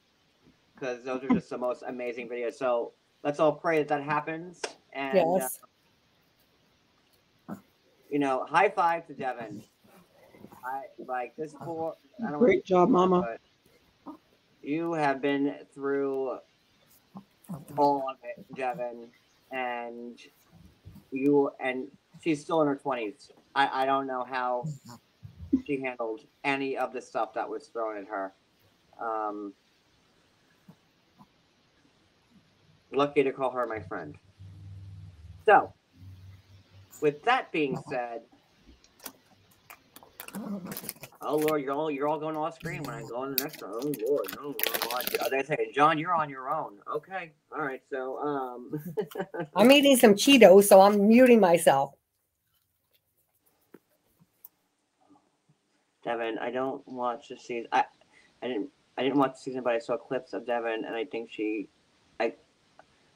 because those are just the most amazing videos. So let's all pray that that happens and uh, Yes. You know high five to Deavan. I like this poor. I don't Great job, Mama. you have been through all of it, Deavan, and you and she's still in her twenties. I, I don't know how she handled any of the stuff that was thrown at her. Um, lucky to call her my friend. So, with that being said, Oh Lord, you're all you're all going off screen when I go on the next one. Oh Lord, no, no, they say, John, you're on your own. Okay, all right. So, um, I'm eating some Cheetos, so I'm muting myself. Deavan, I don't watch the season. I, I didn't, I didn't watch the season, but I saw clips of Deavan, and I think she, I,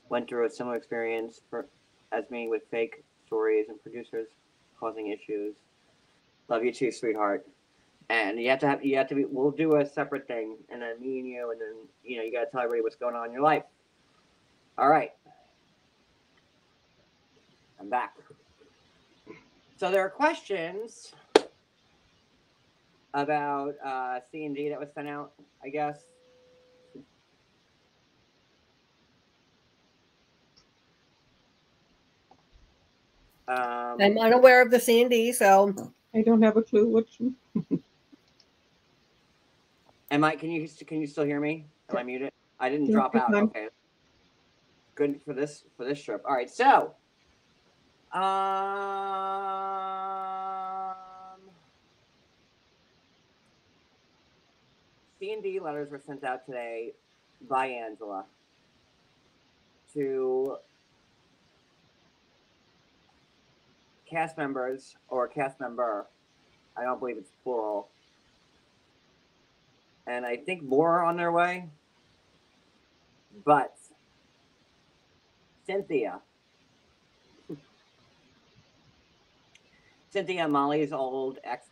went through a similar experience for, as me with fake stories and producers causing issues. Love you too, sweetheart. And you have to have, you have to be. We'll do a separate thing, and then me and you, and then you know you got to tell everybody what's going on in your life. All right. I'm back. So there are questions about uh, C and D that was sent out, I guess. Um, I'm unaware of the C and D, so I don't have a clue which. am I? Can you can you still hear me? Am I muted? I didn't drop out. Okay. Good for this for this trip. All right, so um, C and D letters were sent out today by Angela to cast members or cast member. I don't believe it's plural. And I think more are on their way. But Cynthia. Cynthia, Molly's old ex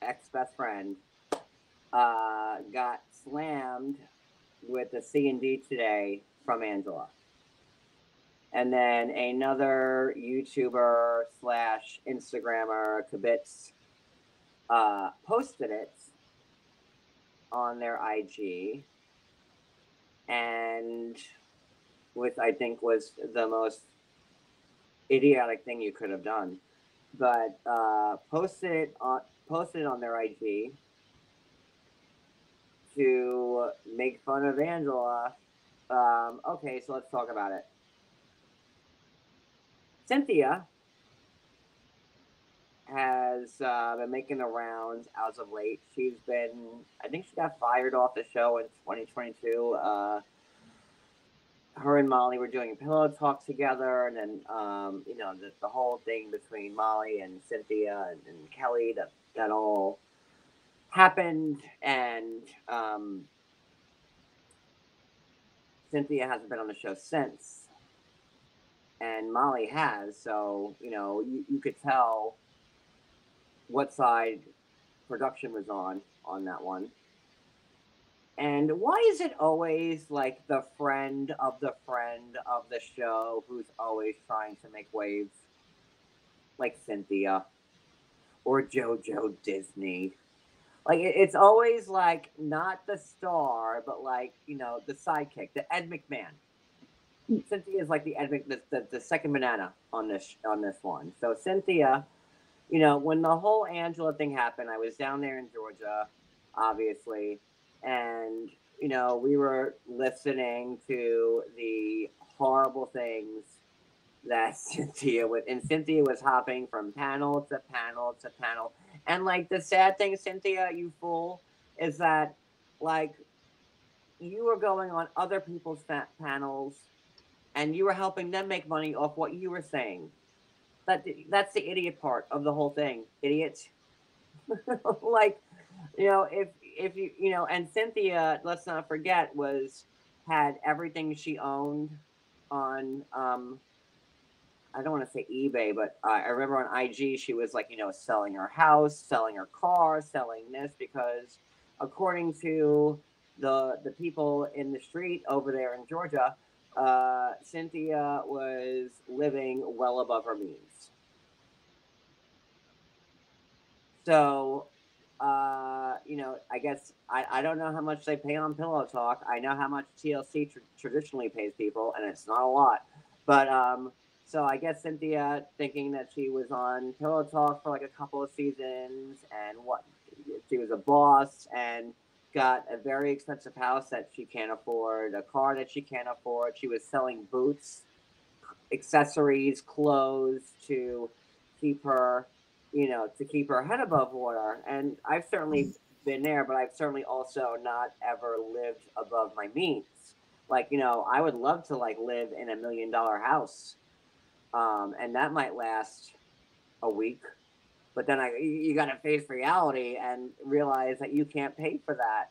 ex best friend, uh, got slammed with the C and D today from Angela. And then another YouTuber slash Instagrammer, Kibitz, uh, posted it on their IG, and which I think was the most idiotic thing you could have done. But uh, posted it on posted on their IG to make fun of Angela. Um, okay, so let's talk about it. Cynthia has uh, been making the rounds as of late. She's been, I think she got fired off the show in 2022. Uh, her and Molly were doing pillow talk together, and then um, you know the, the whole thing between Molly and Cynthia and, and Kelly that that all happened, and um, Cynthia hasn't been on the show since, and Molly has. So you know you, you could tell what side production was on on that one. And why is it always like the friend of the friend of the show who's always trying to make waves? Like Cynthia or JoJo Disney. Like it's always like not the star, but like, you know, the sidekick, the Ed McMahon. Cynthia is like the the, the, the second banana on this on this one. So Cynthia, you know, when the whole Angela thing happened, I was down there in Georgia, obviously, and you know, we were listening to the horrible things that Cynthia was, and Cynthia was hopping from panel to panel to panel. And like the sad thing, Cynthia, you fool, is that like you were going on other people's panels and you were helping them make money off what you were saying. That that's the idiot part of the whole thing, idiot. like, you know, if if you you know, and Cynthia, let's not forget, was had everything she owned on um I don't want to say eBay, but uh, I remember on IG she was like, you know, selling her house, selling her car, selling this because according to the the people in the street over there in Georgia, uh, Cynthia was living well above her means. So, uh, you know, I guess I, I don't know how much they pay on Pillow Talk. I know how much TLC tr- traditionally pays people, and it's not a lot. But um, so I guess Cynthia thinking that she was on Pillow Talk for like a couple of seasons, and what she was a boss and got a very expensive house that she can't afford, a car that she can't afford. She was selling boots, accessories, clothes to keep her, you know, to keep her head above water. And I've certainly been there, but I've certainly also not ever lived above my means. Like, you know, I would love to like live in a million dollar house. Um, and that might last a week but then I you got to face reality and realize that you can't pay for that.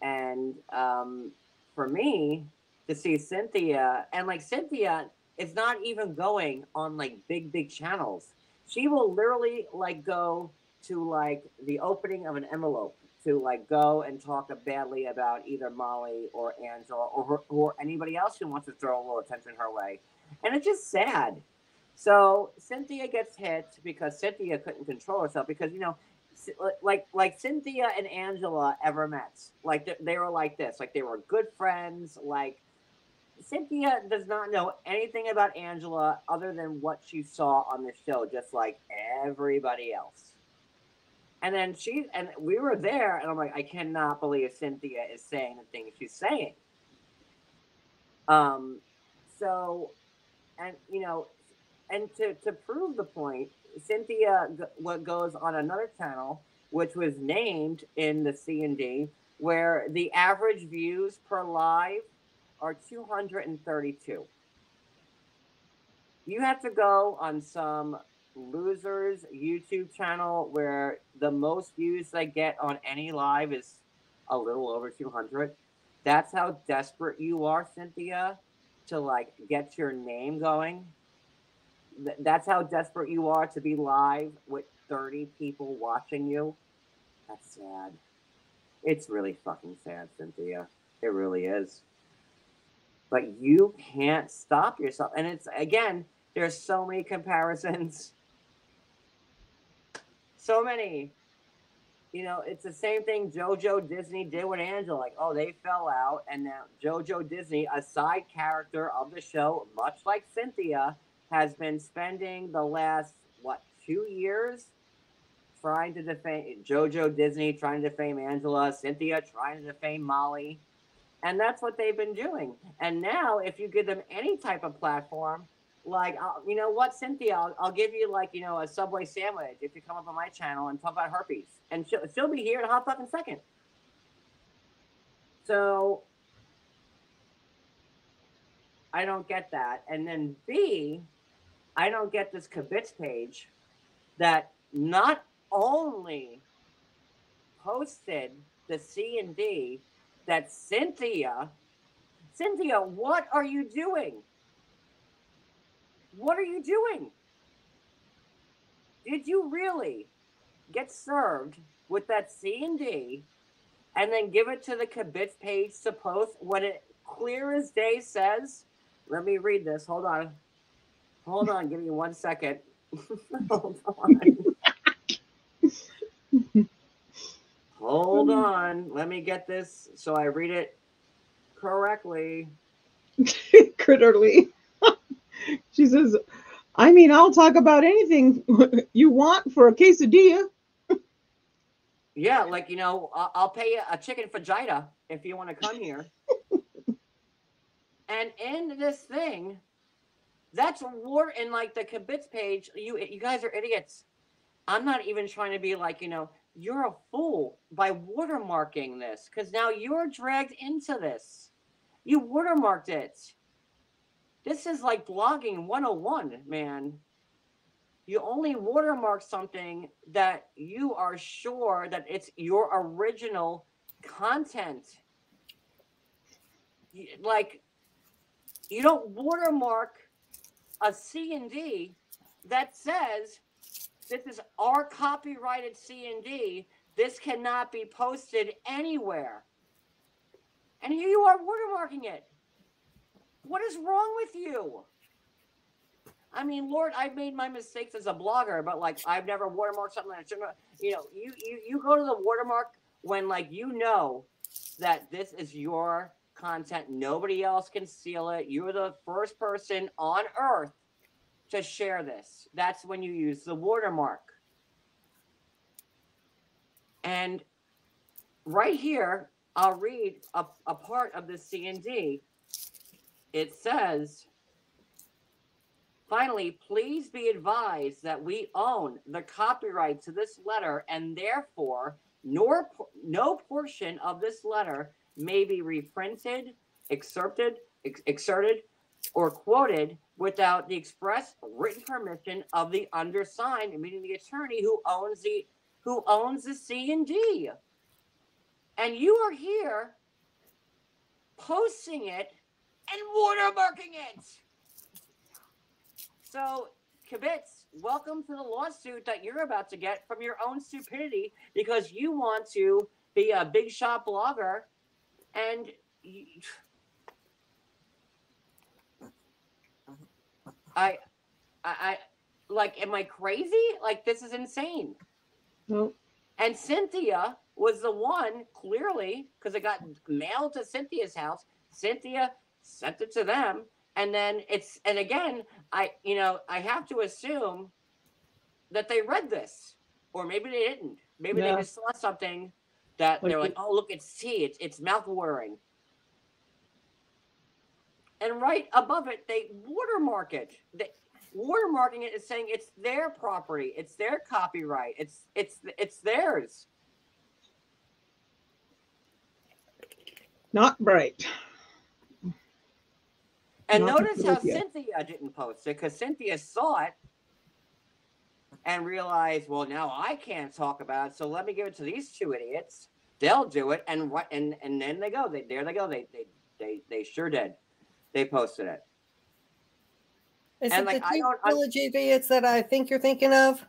And um, for me to see Cynthia and like Cynthia is not even going on like big big channels. She will literally like go to like the opening of an envelope to like go and talk badly about either Molly or Angela or her, or anybody else who wants to throw a little attention her way, and it's just sad. So Cynthia gets hit because Cynthia couldn't control herself because you know, like like Cynthia and Angela ever met. Like they, were like this. Like they were good friends. Like Cynthia does not know anything about Angela other than what she saw on the show, just like everybody else. And then she and we were there, and I'm like, I cannot believe Cynthia is saying the things she's saying. Um, so, and you know, and to, to prove the point, Cynthia what goes on another channel, which was named in the C and D, where the average views per live are 232. You have to go on some losers YouTube channel where the most views they get on any live is a little over 200. That's how desperate you are, Cynthia, to like get your name going th- that's how desperate you are to be live with 30 people watching you. That's sad. It's really fucking sad, Cynthia. It really is. But you can't stop yourself. And it's, again, there's so many comparisons. So many. You know, it's the same thing JoJo Disney did with Angela. Like, oh, they fell out. And now JoJo Disney, a side character of the show, much like Cynthia, has been spending the last what two years trying to defame JoJo Disney, trying to defame Angela, Cynthia, trying to defame Molly, and that's what they've been doing. And now, if you give them any type of platform, like I'll, you know what, Cynthia, I'll, I'll give you like you know a Subway sandwich if you come up on my channel and talk about herpes, and she'll she'll be here in a hot fucking second. So I don't get that. And then B, I don't get this Kibitz page that not only posted the C and D that Cynthia, Cynthia, what are you doing? What are you doing? Did you really get served with that C and D and then give it to the Kibitz page to post when it clear as day says, let me read this. Hold on. Hold on. Give me one second. Hold on. Hold um, on. Let me get this so I read it correctly. Critterly. she says, I mean, I'll talk about anything you want for a quesadilla. Yeah, like you know, I'll, pay you a chicken fajita if you want to come here. and in this thing, that's war in like the kibitz page. You you guys are idiots. I'm not even trying to be like you know you're a fool by watermarking this because now you're dragged into this. You watermarked it. This is like blogging 101, man. You only watermark something that you are sure that it's your original content. Like, you don't watermark a C and D that says this is our copyrighted C and D. This cannot be posted anywhere. And here you are watermarking it. What is wrong with you? I mean, Lord, I've made my mistakes as a blogger, but like I've never watermarked something that shouldn't. You know, you you you go to the watermark when like you know that this is your content. Nobody else can steal it. You're the first person on earth to share this. That's when you use the watermark. And right here, I'll read a, a part of the C and D. It says, finally, please be advised that we own the copyright to this letter and therefore nor, no portion of this letter may be reprinted, excerpted, ex- excerpted, or quoted without the express written permission of the undersigned, meaning the attorney who owns the who owns the C and D. And you are here posting it and watermarking it. So, Kibitz, welcome to the lawsuit that you're about to get from your own stupidity because you want to be a big shot blogger and you, I, I, I, like, am I crazy? Like, this is insane. No. And Cynthia was the one, clearly, because it got mailed to Cynthia's house. Cynthia sent it to them. And then it's, and again, I, you know, I have to assume that they read this, or maybe they didn't. Maybe they just saw something that they're like, oh, look, it's tea. It's, it's mouth watering. And right above it, they watermark it. They, watermarking it is saying it's their property, it's their copyright, it's it's it's theirs. Not bright. And Not notice how Cynthia. Cynthia didn't post it because Cynthia saw it and realize, well, now I can't talk about it, so let me give it to these two idiots. They'll do it, and what? And and then they go. They there they go. They they they they sure did. They posted it. Is And, it like, the I two don't- I- village idiots that I think you're thinking of?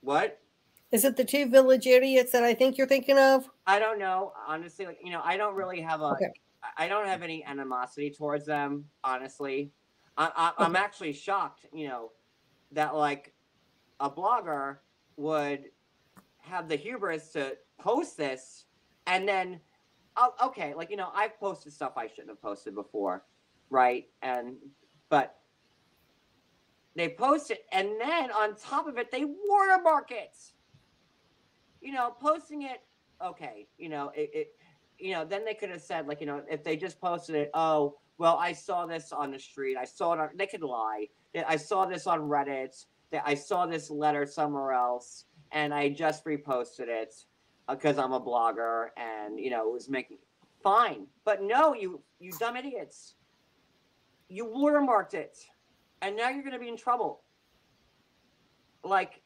What? Is it the two village idiots that I think you're thinking of? I don't know. Honestly, like you know, I don't really have a. Okay. I- don't have any animosity towards them. Honestly, I, I, I'm actually shocked. You know, that like a blogger would have the hubris to post this, and then, oh, okay, like you know, I've posted stuff I shouldn't have posted before, right? And but they post it, and then on top of it, they watermark it. You know, posting it okay, you know, it, it you know, then they could have said, like, you know, if they just posted it, oh, well, I saw this on the street. I saw it on, they could lie. I saw this on Reddit. That I saw this letter somewhere else and I just reposted it uh, because I'm a blogger and, you know, it was making fine. But no, you, you dumb idiots. you watermarked it, and now you're going to be in trouble. Like,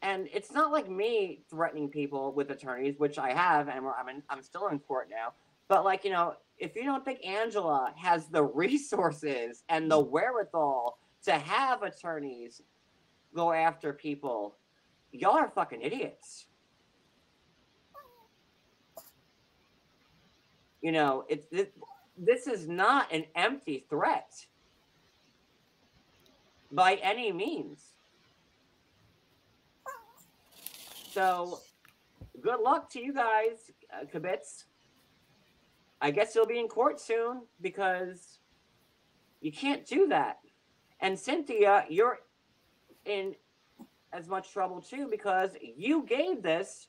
and it's not like me threatening people with attorneys, which I have, and I'm in, I'm still in court now. But like, you know, if you don't think Angela has the resources and the mm. wherewithal to have attorneys go after people, y'all are fucking idiots. You know, it's this, this is not an empty threat by any means. So, good luck to you guys, uh, Kibitz. I guess you'll be in court soon because you can't do that. And Cynthia, you're in as much trouble too because you gave this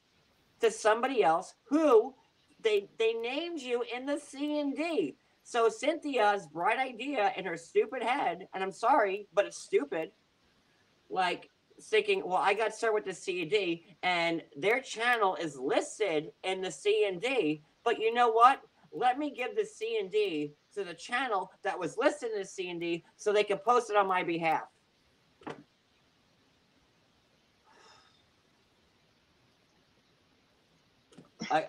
to somebody else who they they named you in the C and D. So Cynthia's bright idea in her stupid head, and I'm sorry, but it's stupid. Like thinking, well, I got started with the C and D, and their channel is listed in the C and D. But you know what? Let me give the C and D to the channel that was listed in the C and D, so they can post it on my behalf. I,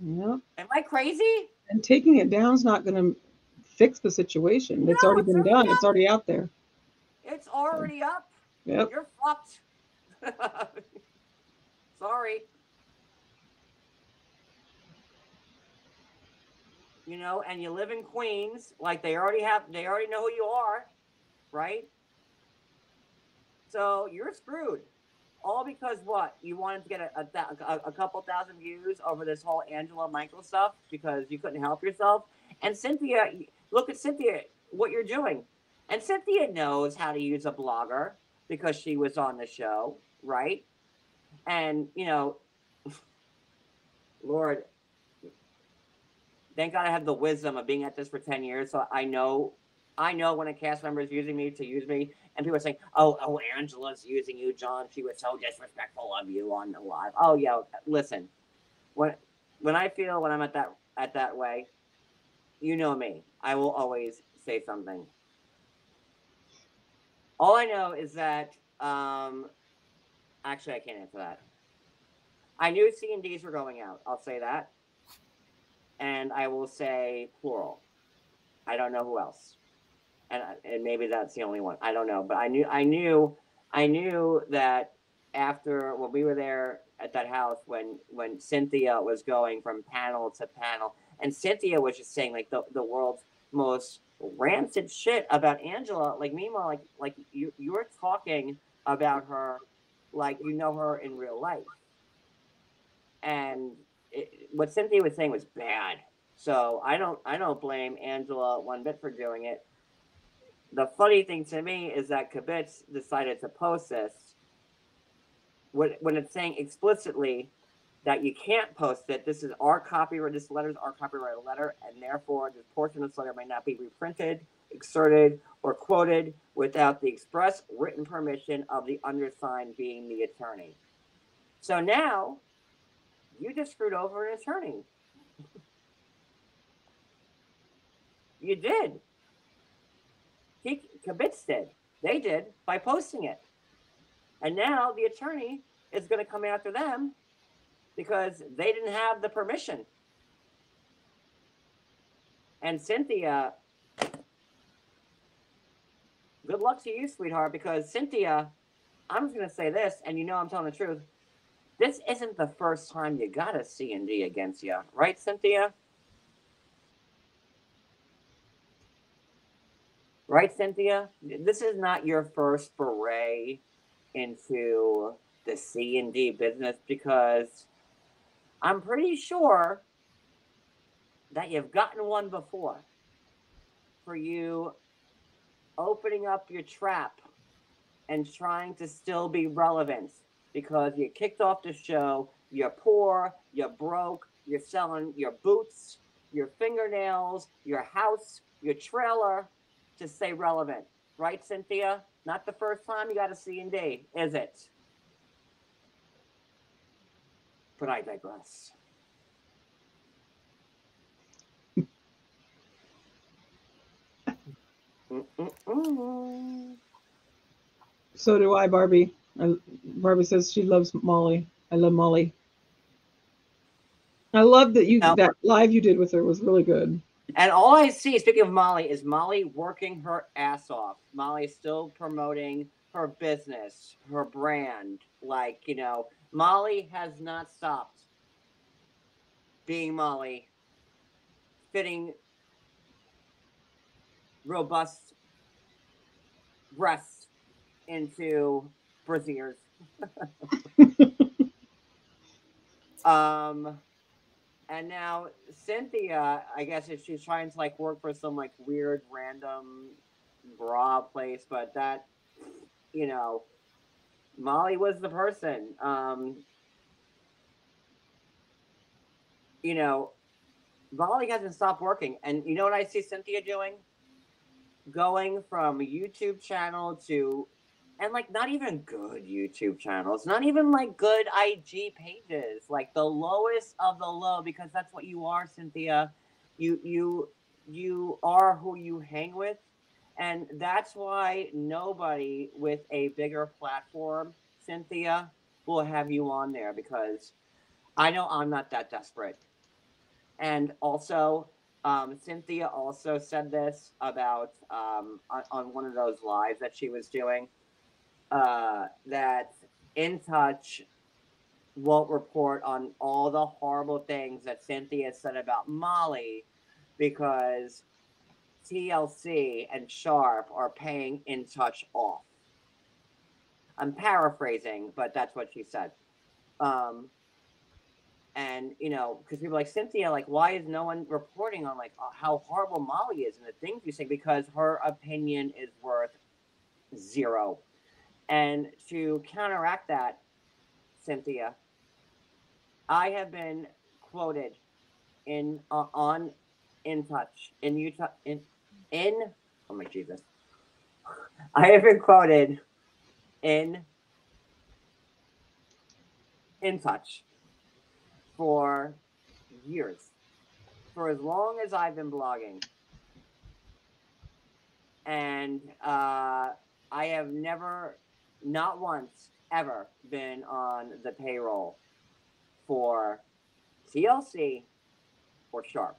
Yeah. am I crazy? And taking it down is not going to fix the situation. It's already it's been already done. out It's already out there. It's already up. Yep. You're fucked. Sorry. You know, and you live in Queens, like they already have, they already know who you are, right? So you're screwed. All because what? You wanted to get a, a, a, couple thousand views over this whole Angela Michael stuff because you couldn't help yourself. And Cynthia, look at Cynthia, what you're doing. And Cynthia knows how to use a blogger because she was on the show, right? And, you know, Lord, thank God I have the wisdom of being at this for 10 years. So I know, I know when a cast member is using me to use me and people are saying, oh, oh, Angela's using you, John. She was so disrespectful of you on the live. Oh, yeah. Listen, when, when I feel when I'm at that, at that way, you know me. I will always say something. All I know is that, um, actually, I can't answer that. I knew C and D's were going out. I'll say that, and I will say plural. I don't know who else, and and maybe that's the only one. I don't know, but I knew I knew I knew that after when we were there at that house when when Cynthia was going from panel to panel, and Cynthia was just saying like the the world's most rancid shit about Angela. Like meanwhile, like like you you're talking about her like you know her in real life, and it, what Cynthia was saying was bad. So I don't I don't blame Angela one bit for doing it. The funny thing to me is that Kibitz decided to post this when, when it's saying explicitly that you can't post it. This is our copyright. This letter is our copyrighted letter, and therefore this portion of this letter may not be reprinted, excerpted, or quoted without the express written permission of the undersigned being the attorney. So now you just screwed over an attorney. you did. He Kibitz did. They did by posting it. And now the attorney is going to come after them because they didn't have the permission. And Cynthia, good luck to you, sweetheart, because Cynthia, I'm just going to say this, and you know I'm telling the truth. This isn't the first time you got a C and D against you, right, Cynthia? Right, Cynthia? This is not your first foray into the C and D business because I'm pretty sure that you've gotten one before for you opening up your trap and trying to still be relevant because you kicked off the show, you're poor, you're broke, you're selling your boots, your fingernails, your house, your trailer to stay relevant. Right, Cynthia? Not the first time you got a C and D, is it? But I digress. So do I, Barbie. I, Barbie says she loves Molly. I love Molly. I love that you Now- that live you did with her was really good. And all I see, speaking of Molly, is Molly working her ass off. Molly still promoting her business, her brand. Like, you know, Molly has not stopped being Molly, fitting robust breasts into brassiers. um, and now Cynthia, I guess if she's trying to like work for some like weird random bra place, but that you know, Molly was the person. Um, you know, Molly hasn't stopped working, and you know what I see Cynthia doing? Going from YouTube channel to and like not even good YouTube channels, not even like good IG pages, like the lowest of the low, because that's what you are, Cynthia. You you you are who you hang with, and that's why nobody with a bigger platform, Cynthia, will have you on there because I know I'm not that desperate. And also, um, Cynthia also said this about um, on, on one of those lives that she was doing uh, that In Touch won't report on all the horrible things that Cynthia said about Molly because TLC and Sharp are paying In Touch off. I'm paraphrasing, but that's what she said. Um, and you know, because people like Cynthia, like, why is no one reporting on like how horrible Molly is and the things you say? Because her opinion is worth zero. And to counteract that, Cynthia, I have been quoted in uh, on in touch in Utah in in oh my Jesus, I have been quoted in in touch for years, for as long as I've been blogging, and uh, I have never not once ever been on the payroll for TLC or Sharp.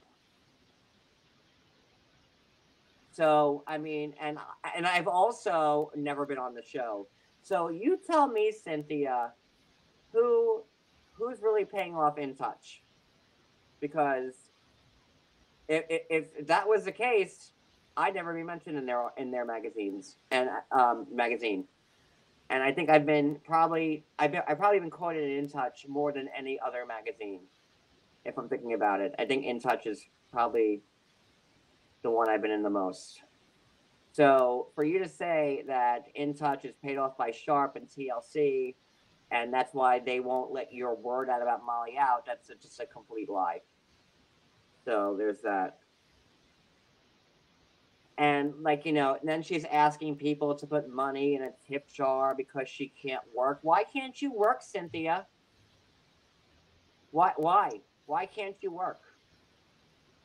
So I mean, and and I've also never been on the show. So you tell me, Cynthia, who who's really paying off in touch? Because if, if, if that was the case, I'd never be mentioned in their in their magazines and um, magazine. And I think I've been probably I've been, I've probably been quoted in In Touch more than any other magazine. If I'm thinking about it, I think In Touch is probably the one I've been in the most. So for you to say that In Touch is paid off by Sharp and TLC, and that's why they won't let your word out about Molly out, that's just a complete lie. So there's that. And like you know, and then she's asking people to put money in a tip jar because she can't work. Why can't you work, Cynthia? Why? Why? Why can't you work?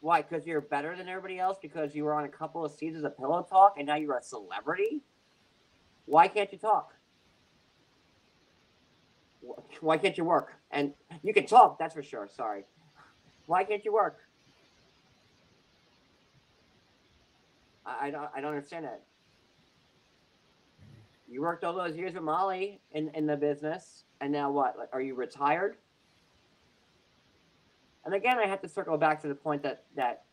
Why? Because you're better than everybody else? Because you were on a couple of seasons of Pillow Talk and now you're a celebrity? Why can't you talk? Why can't you work? And you can talk, that's for sure. Sorry. Why can't you work? I, don't. I don't understand that. You worked all those years with Molly in, in the business, and now what? Like, are you retired? And again, I have to circle back to the point that that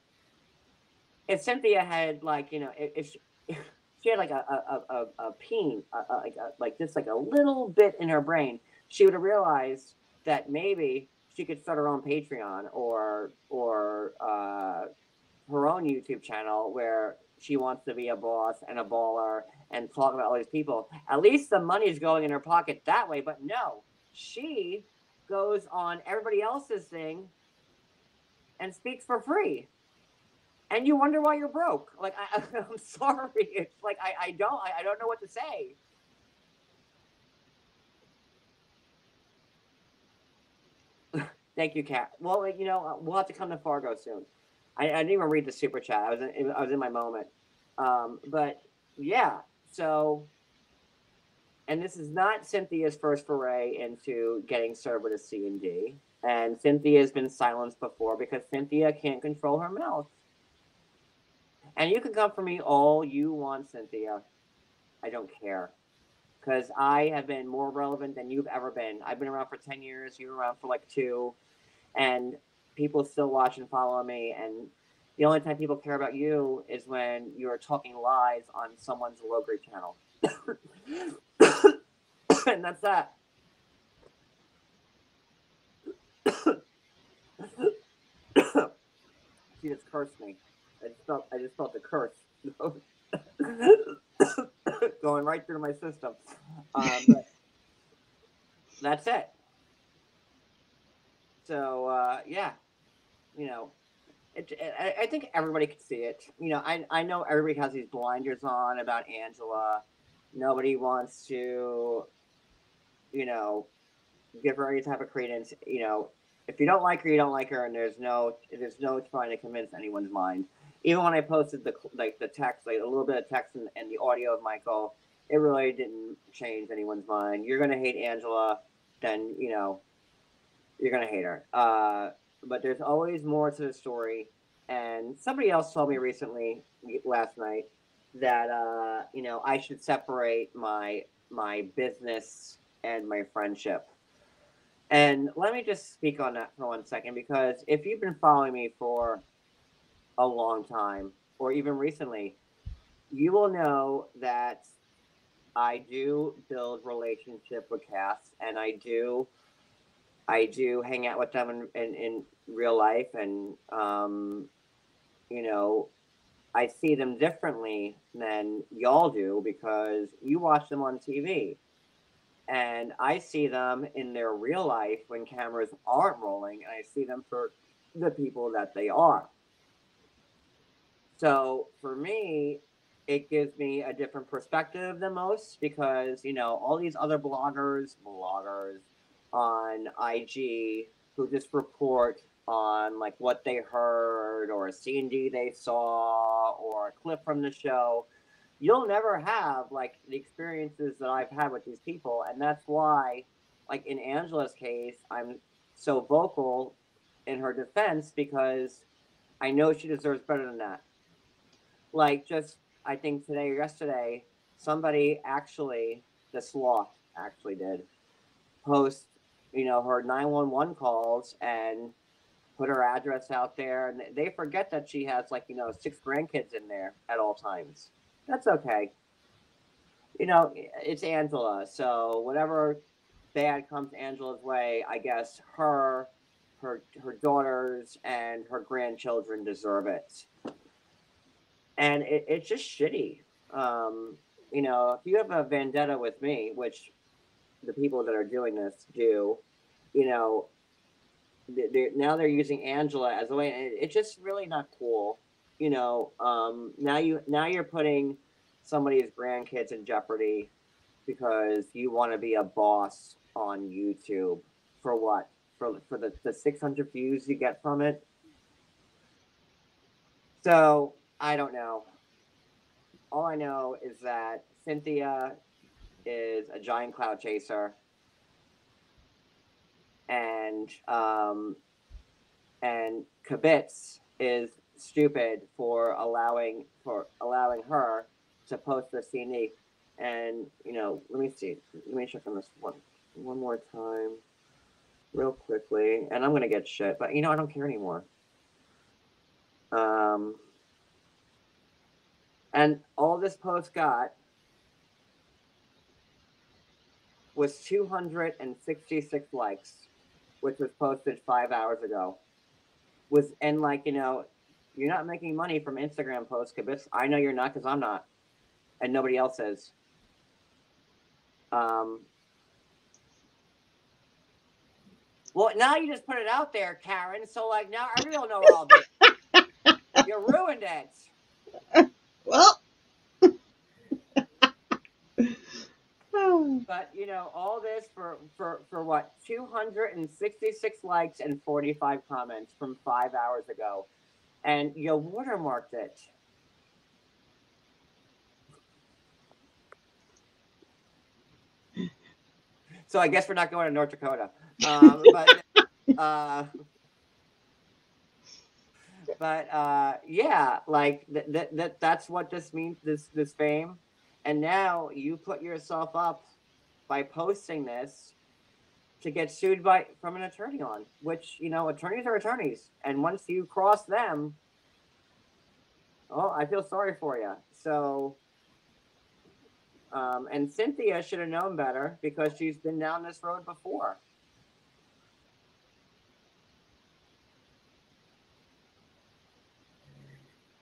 if Cynthia had like you know if, she, if she had like a a a, a, peen like like just like a little bit in her brain, she would have realized that maybe she could start her own Patreon or or uh, her own YouTube channel where she wants to be a boss and a baller and talk about all these people. At least the money is going in her pocket that way. But no, she goes on everybody else's thing and speaks for free. And you wonder why you're broke. Like I, I'm sorry, it's like I, I don't I, I don't know what to say. Thank you, Kat. Well, you know, we'll have to come to Fargo soon. I, I didn't even read the super chat. I was in, I was in my moment. Um, but yeah, so and this is not Cynthia's first foray into getting served with a C and D. And Cynthia has been silenced before because Cynthia can't control her mouth. And you can come for me all you want, Cynthia. I don't care. Because I have been more relevant than you've ever been. I've been around for 10 years, you were around for like two. And people still watch and follow me. And the only time people care about you is when you're talking lies on someone's low grade channel. and that's that. she just cursed me. I just felt I just felt the curse going right through my system. Um, that's it. So uh, yeah, you know, it, I, I think everybody could see it. You know, I I know everybody has these blinders on about Angela. Nobody wants to, you know, give her any type of credence. You know, if you don't like her, you don't like her, and there's no there's no trying to convince anyone's mind. Even when I posted the like the text, like a little bit of text and, and the audio of Michael, it really didn't change anyone's mind. You're gonna hate Angela, then you know, you're gonna hate her. Uh, but there's always more to the story. And somebody else told me recently, last night, that uh, you know I should separate my my business and my friendship. And let me just speak on that for one second because if you've been following me for a long time or even recently, you will know that I do build relationship with cast and I do I do hang out with them in, in, in real life and um, you know I see them differently than y'all do because you watch them on TV and I see them in their real life when cameras aren't rolling, and I see them for the people that they are. So for me, it gives me a different perspective than most because you know all these other bloggers, bloggers on IG who just report on like what they heard or a D they saw or a clip from the show you'll never have like the experiences that I've had with these people, and that's why, like in Angela's case, I'm so vocal in her defense because I know she deserves better than that. Like just I think today or yesterday, somebody actually, the sloth actually did post, you know, her 911 calls and put her address out there and they forget that she has like, you know, six grandkids in there at all times that's okay. You know, it's Angela, so whatever bad comes Angela's way, I guess her, her, her daughters and her grandchildren deserve it. And it, it's just shitty. Um, you know, if you have a vendetta with me, which the people that are doing this do, you know, they're, now they're using Angela as a way. It's just really not cool you know, um, now you now you're putting somebody's grandkids in jeopardy because you want to be a boss on YouTube for what? For for the, the 600 views you get from it. So I don't know. All I know is that Cynthia is a giant cloud chaser, and um, and Kibitz is stupid for allowing for allowing her to post the CD. And you know, let me see. Let me check on this one one more time, real quickly. And I'm gonna get shit, but you know, I don't care anymore. Um, and all this post got was 266 likes, which was posted five hours ago. Was and like you know, you're not making money from Instagram posts, Kibitz. I know you're not because I'm not, and nobody else is. Um, well, now you just put it out there, Karen. So like now everyone know all this. you ruined it. Well, But you know, all this for for for what? 266 likes and 45 comments from 5 hours ago. And you watermarked it. So I guess we're not going to North Dakota. Um, but uh, but uh, yeah, like that th- th- that's what this means. This this fame and now you put yourself up by posting this to get sued by from an attorney on which you know attorneys are attorneys, and once you cross them, oh, I feel sorry for you. So. Um, and Cynthia should have known better because she's been down this road before.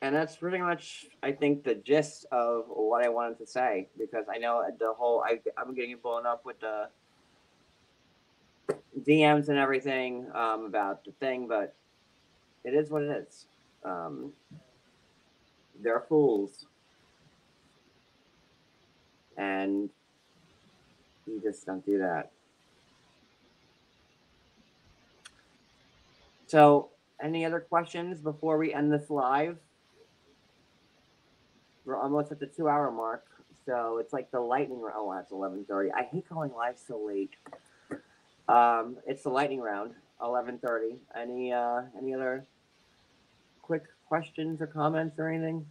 And that's pretty much i think the gist of what i wanted to say because i know the whole I, i'm getting blown up with the dms and everything um, about the thing but it is what it is. Um, they're fools. And you just don't do that. So any other questions before we end this live we're almost at the two hour mark. So it's like the lightning round. Oh, it's eleven thirty. I hate going live so late. Um, it's the lightning round, eleven thirty. Any uh, any other quick questions or comments or anything?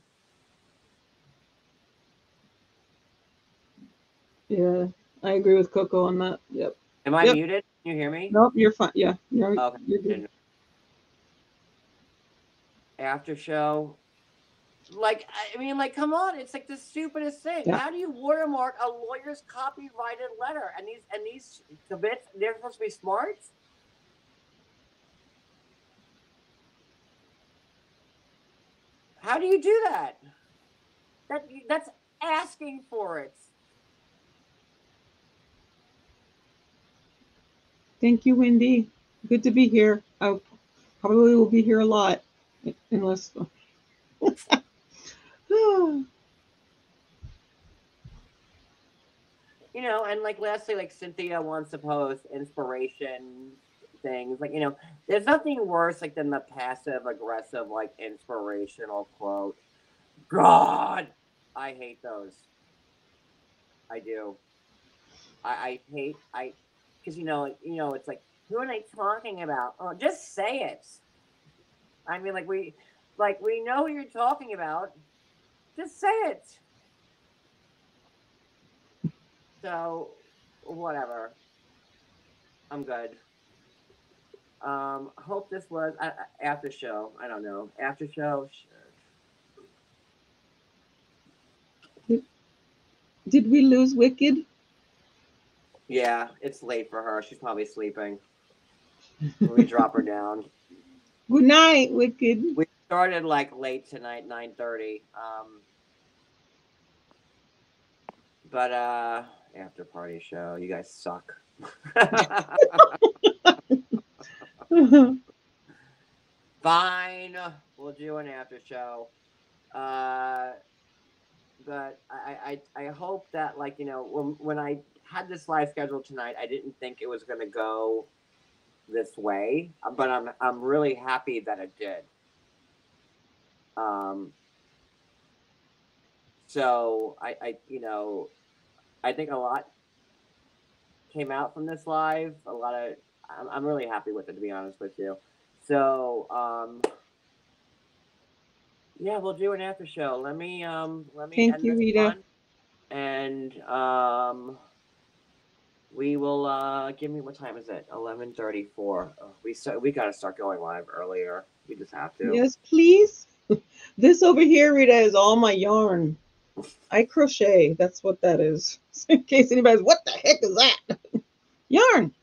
Yeah, I agree with Coco on that. Yep. Am I Yep. muted? Can you hear me? Nope, you're fine. Yeah, you're, Okay. you're good. After show. Like I mean, like, come on! It's like the stupidest thing. Yeah. How do you watermark a lawyer's copyrighted letter? And these and these commits, they're supposed to be smart. How do you do that? That that's asking for it. Thank you, Wendy. Good to be here. I probably will be here a lot, unless. you know, and like lastly, like Cynthia wants to post inspiration things. Like, you know, there's nothing worse like than the passive aggressive, like inspirational quote. God, I hate those. I do. I, I hate I because you know, you know, it's like who are they talking about? Oh, just say it. I mean, like we, like we know who you're talking about. Just say it. So, whatever. I'm good. Um, hope this was uh, after show. I don't know. After show. Sure. Did we lose Wicked? Yeah, it's late for her. She's probably sleeping. we drop her down. Good night, Wicked. We started like late tonight, nine thirty. Um, but uh, after party show, you guys suck. Fine, we'll do an after show. Uh, but I, I, I hope that like you know when when I had this live scheduled tonight, I didn't think it was gonna go this way, but I'm I'm really happy that it did. Um. So I, I you know, I think a lot came out from this live. A lot of I'm, I'm really happy with it to be honest with you. So um. Yeah, we'll do an after show. Let me um let me Thank end you, this Rita. one, and um we will uh give me what time is it? Eleven thirty four. We so we gotta start going live earlier. We just have to. Yes, please. This over here, Rita, is all my yarn. I crochet. That's what that is. In case anybody's, what the heck is that? yarn.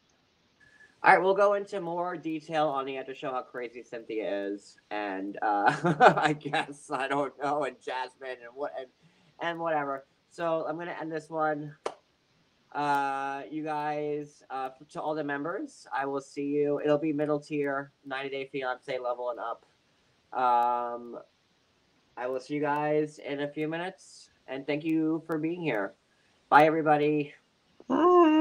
All right, we'll go into more detail on the after show how crazy Cynthia is, and uh I guess I don't know, and Jasmine and what and and whatever. So I'm gonna end this one. Uh, you guys, uh, to all the members, I will see you. It'll be middle tier, 90 day fiance level and up. Um, I will see you guys in a few minutes, and thank you for being here. Bye, everybody. Bye.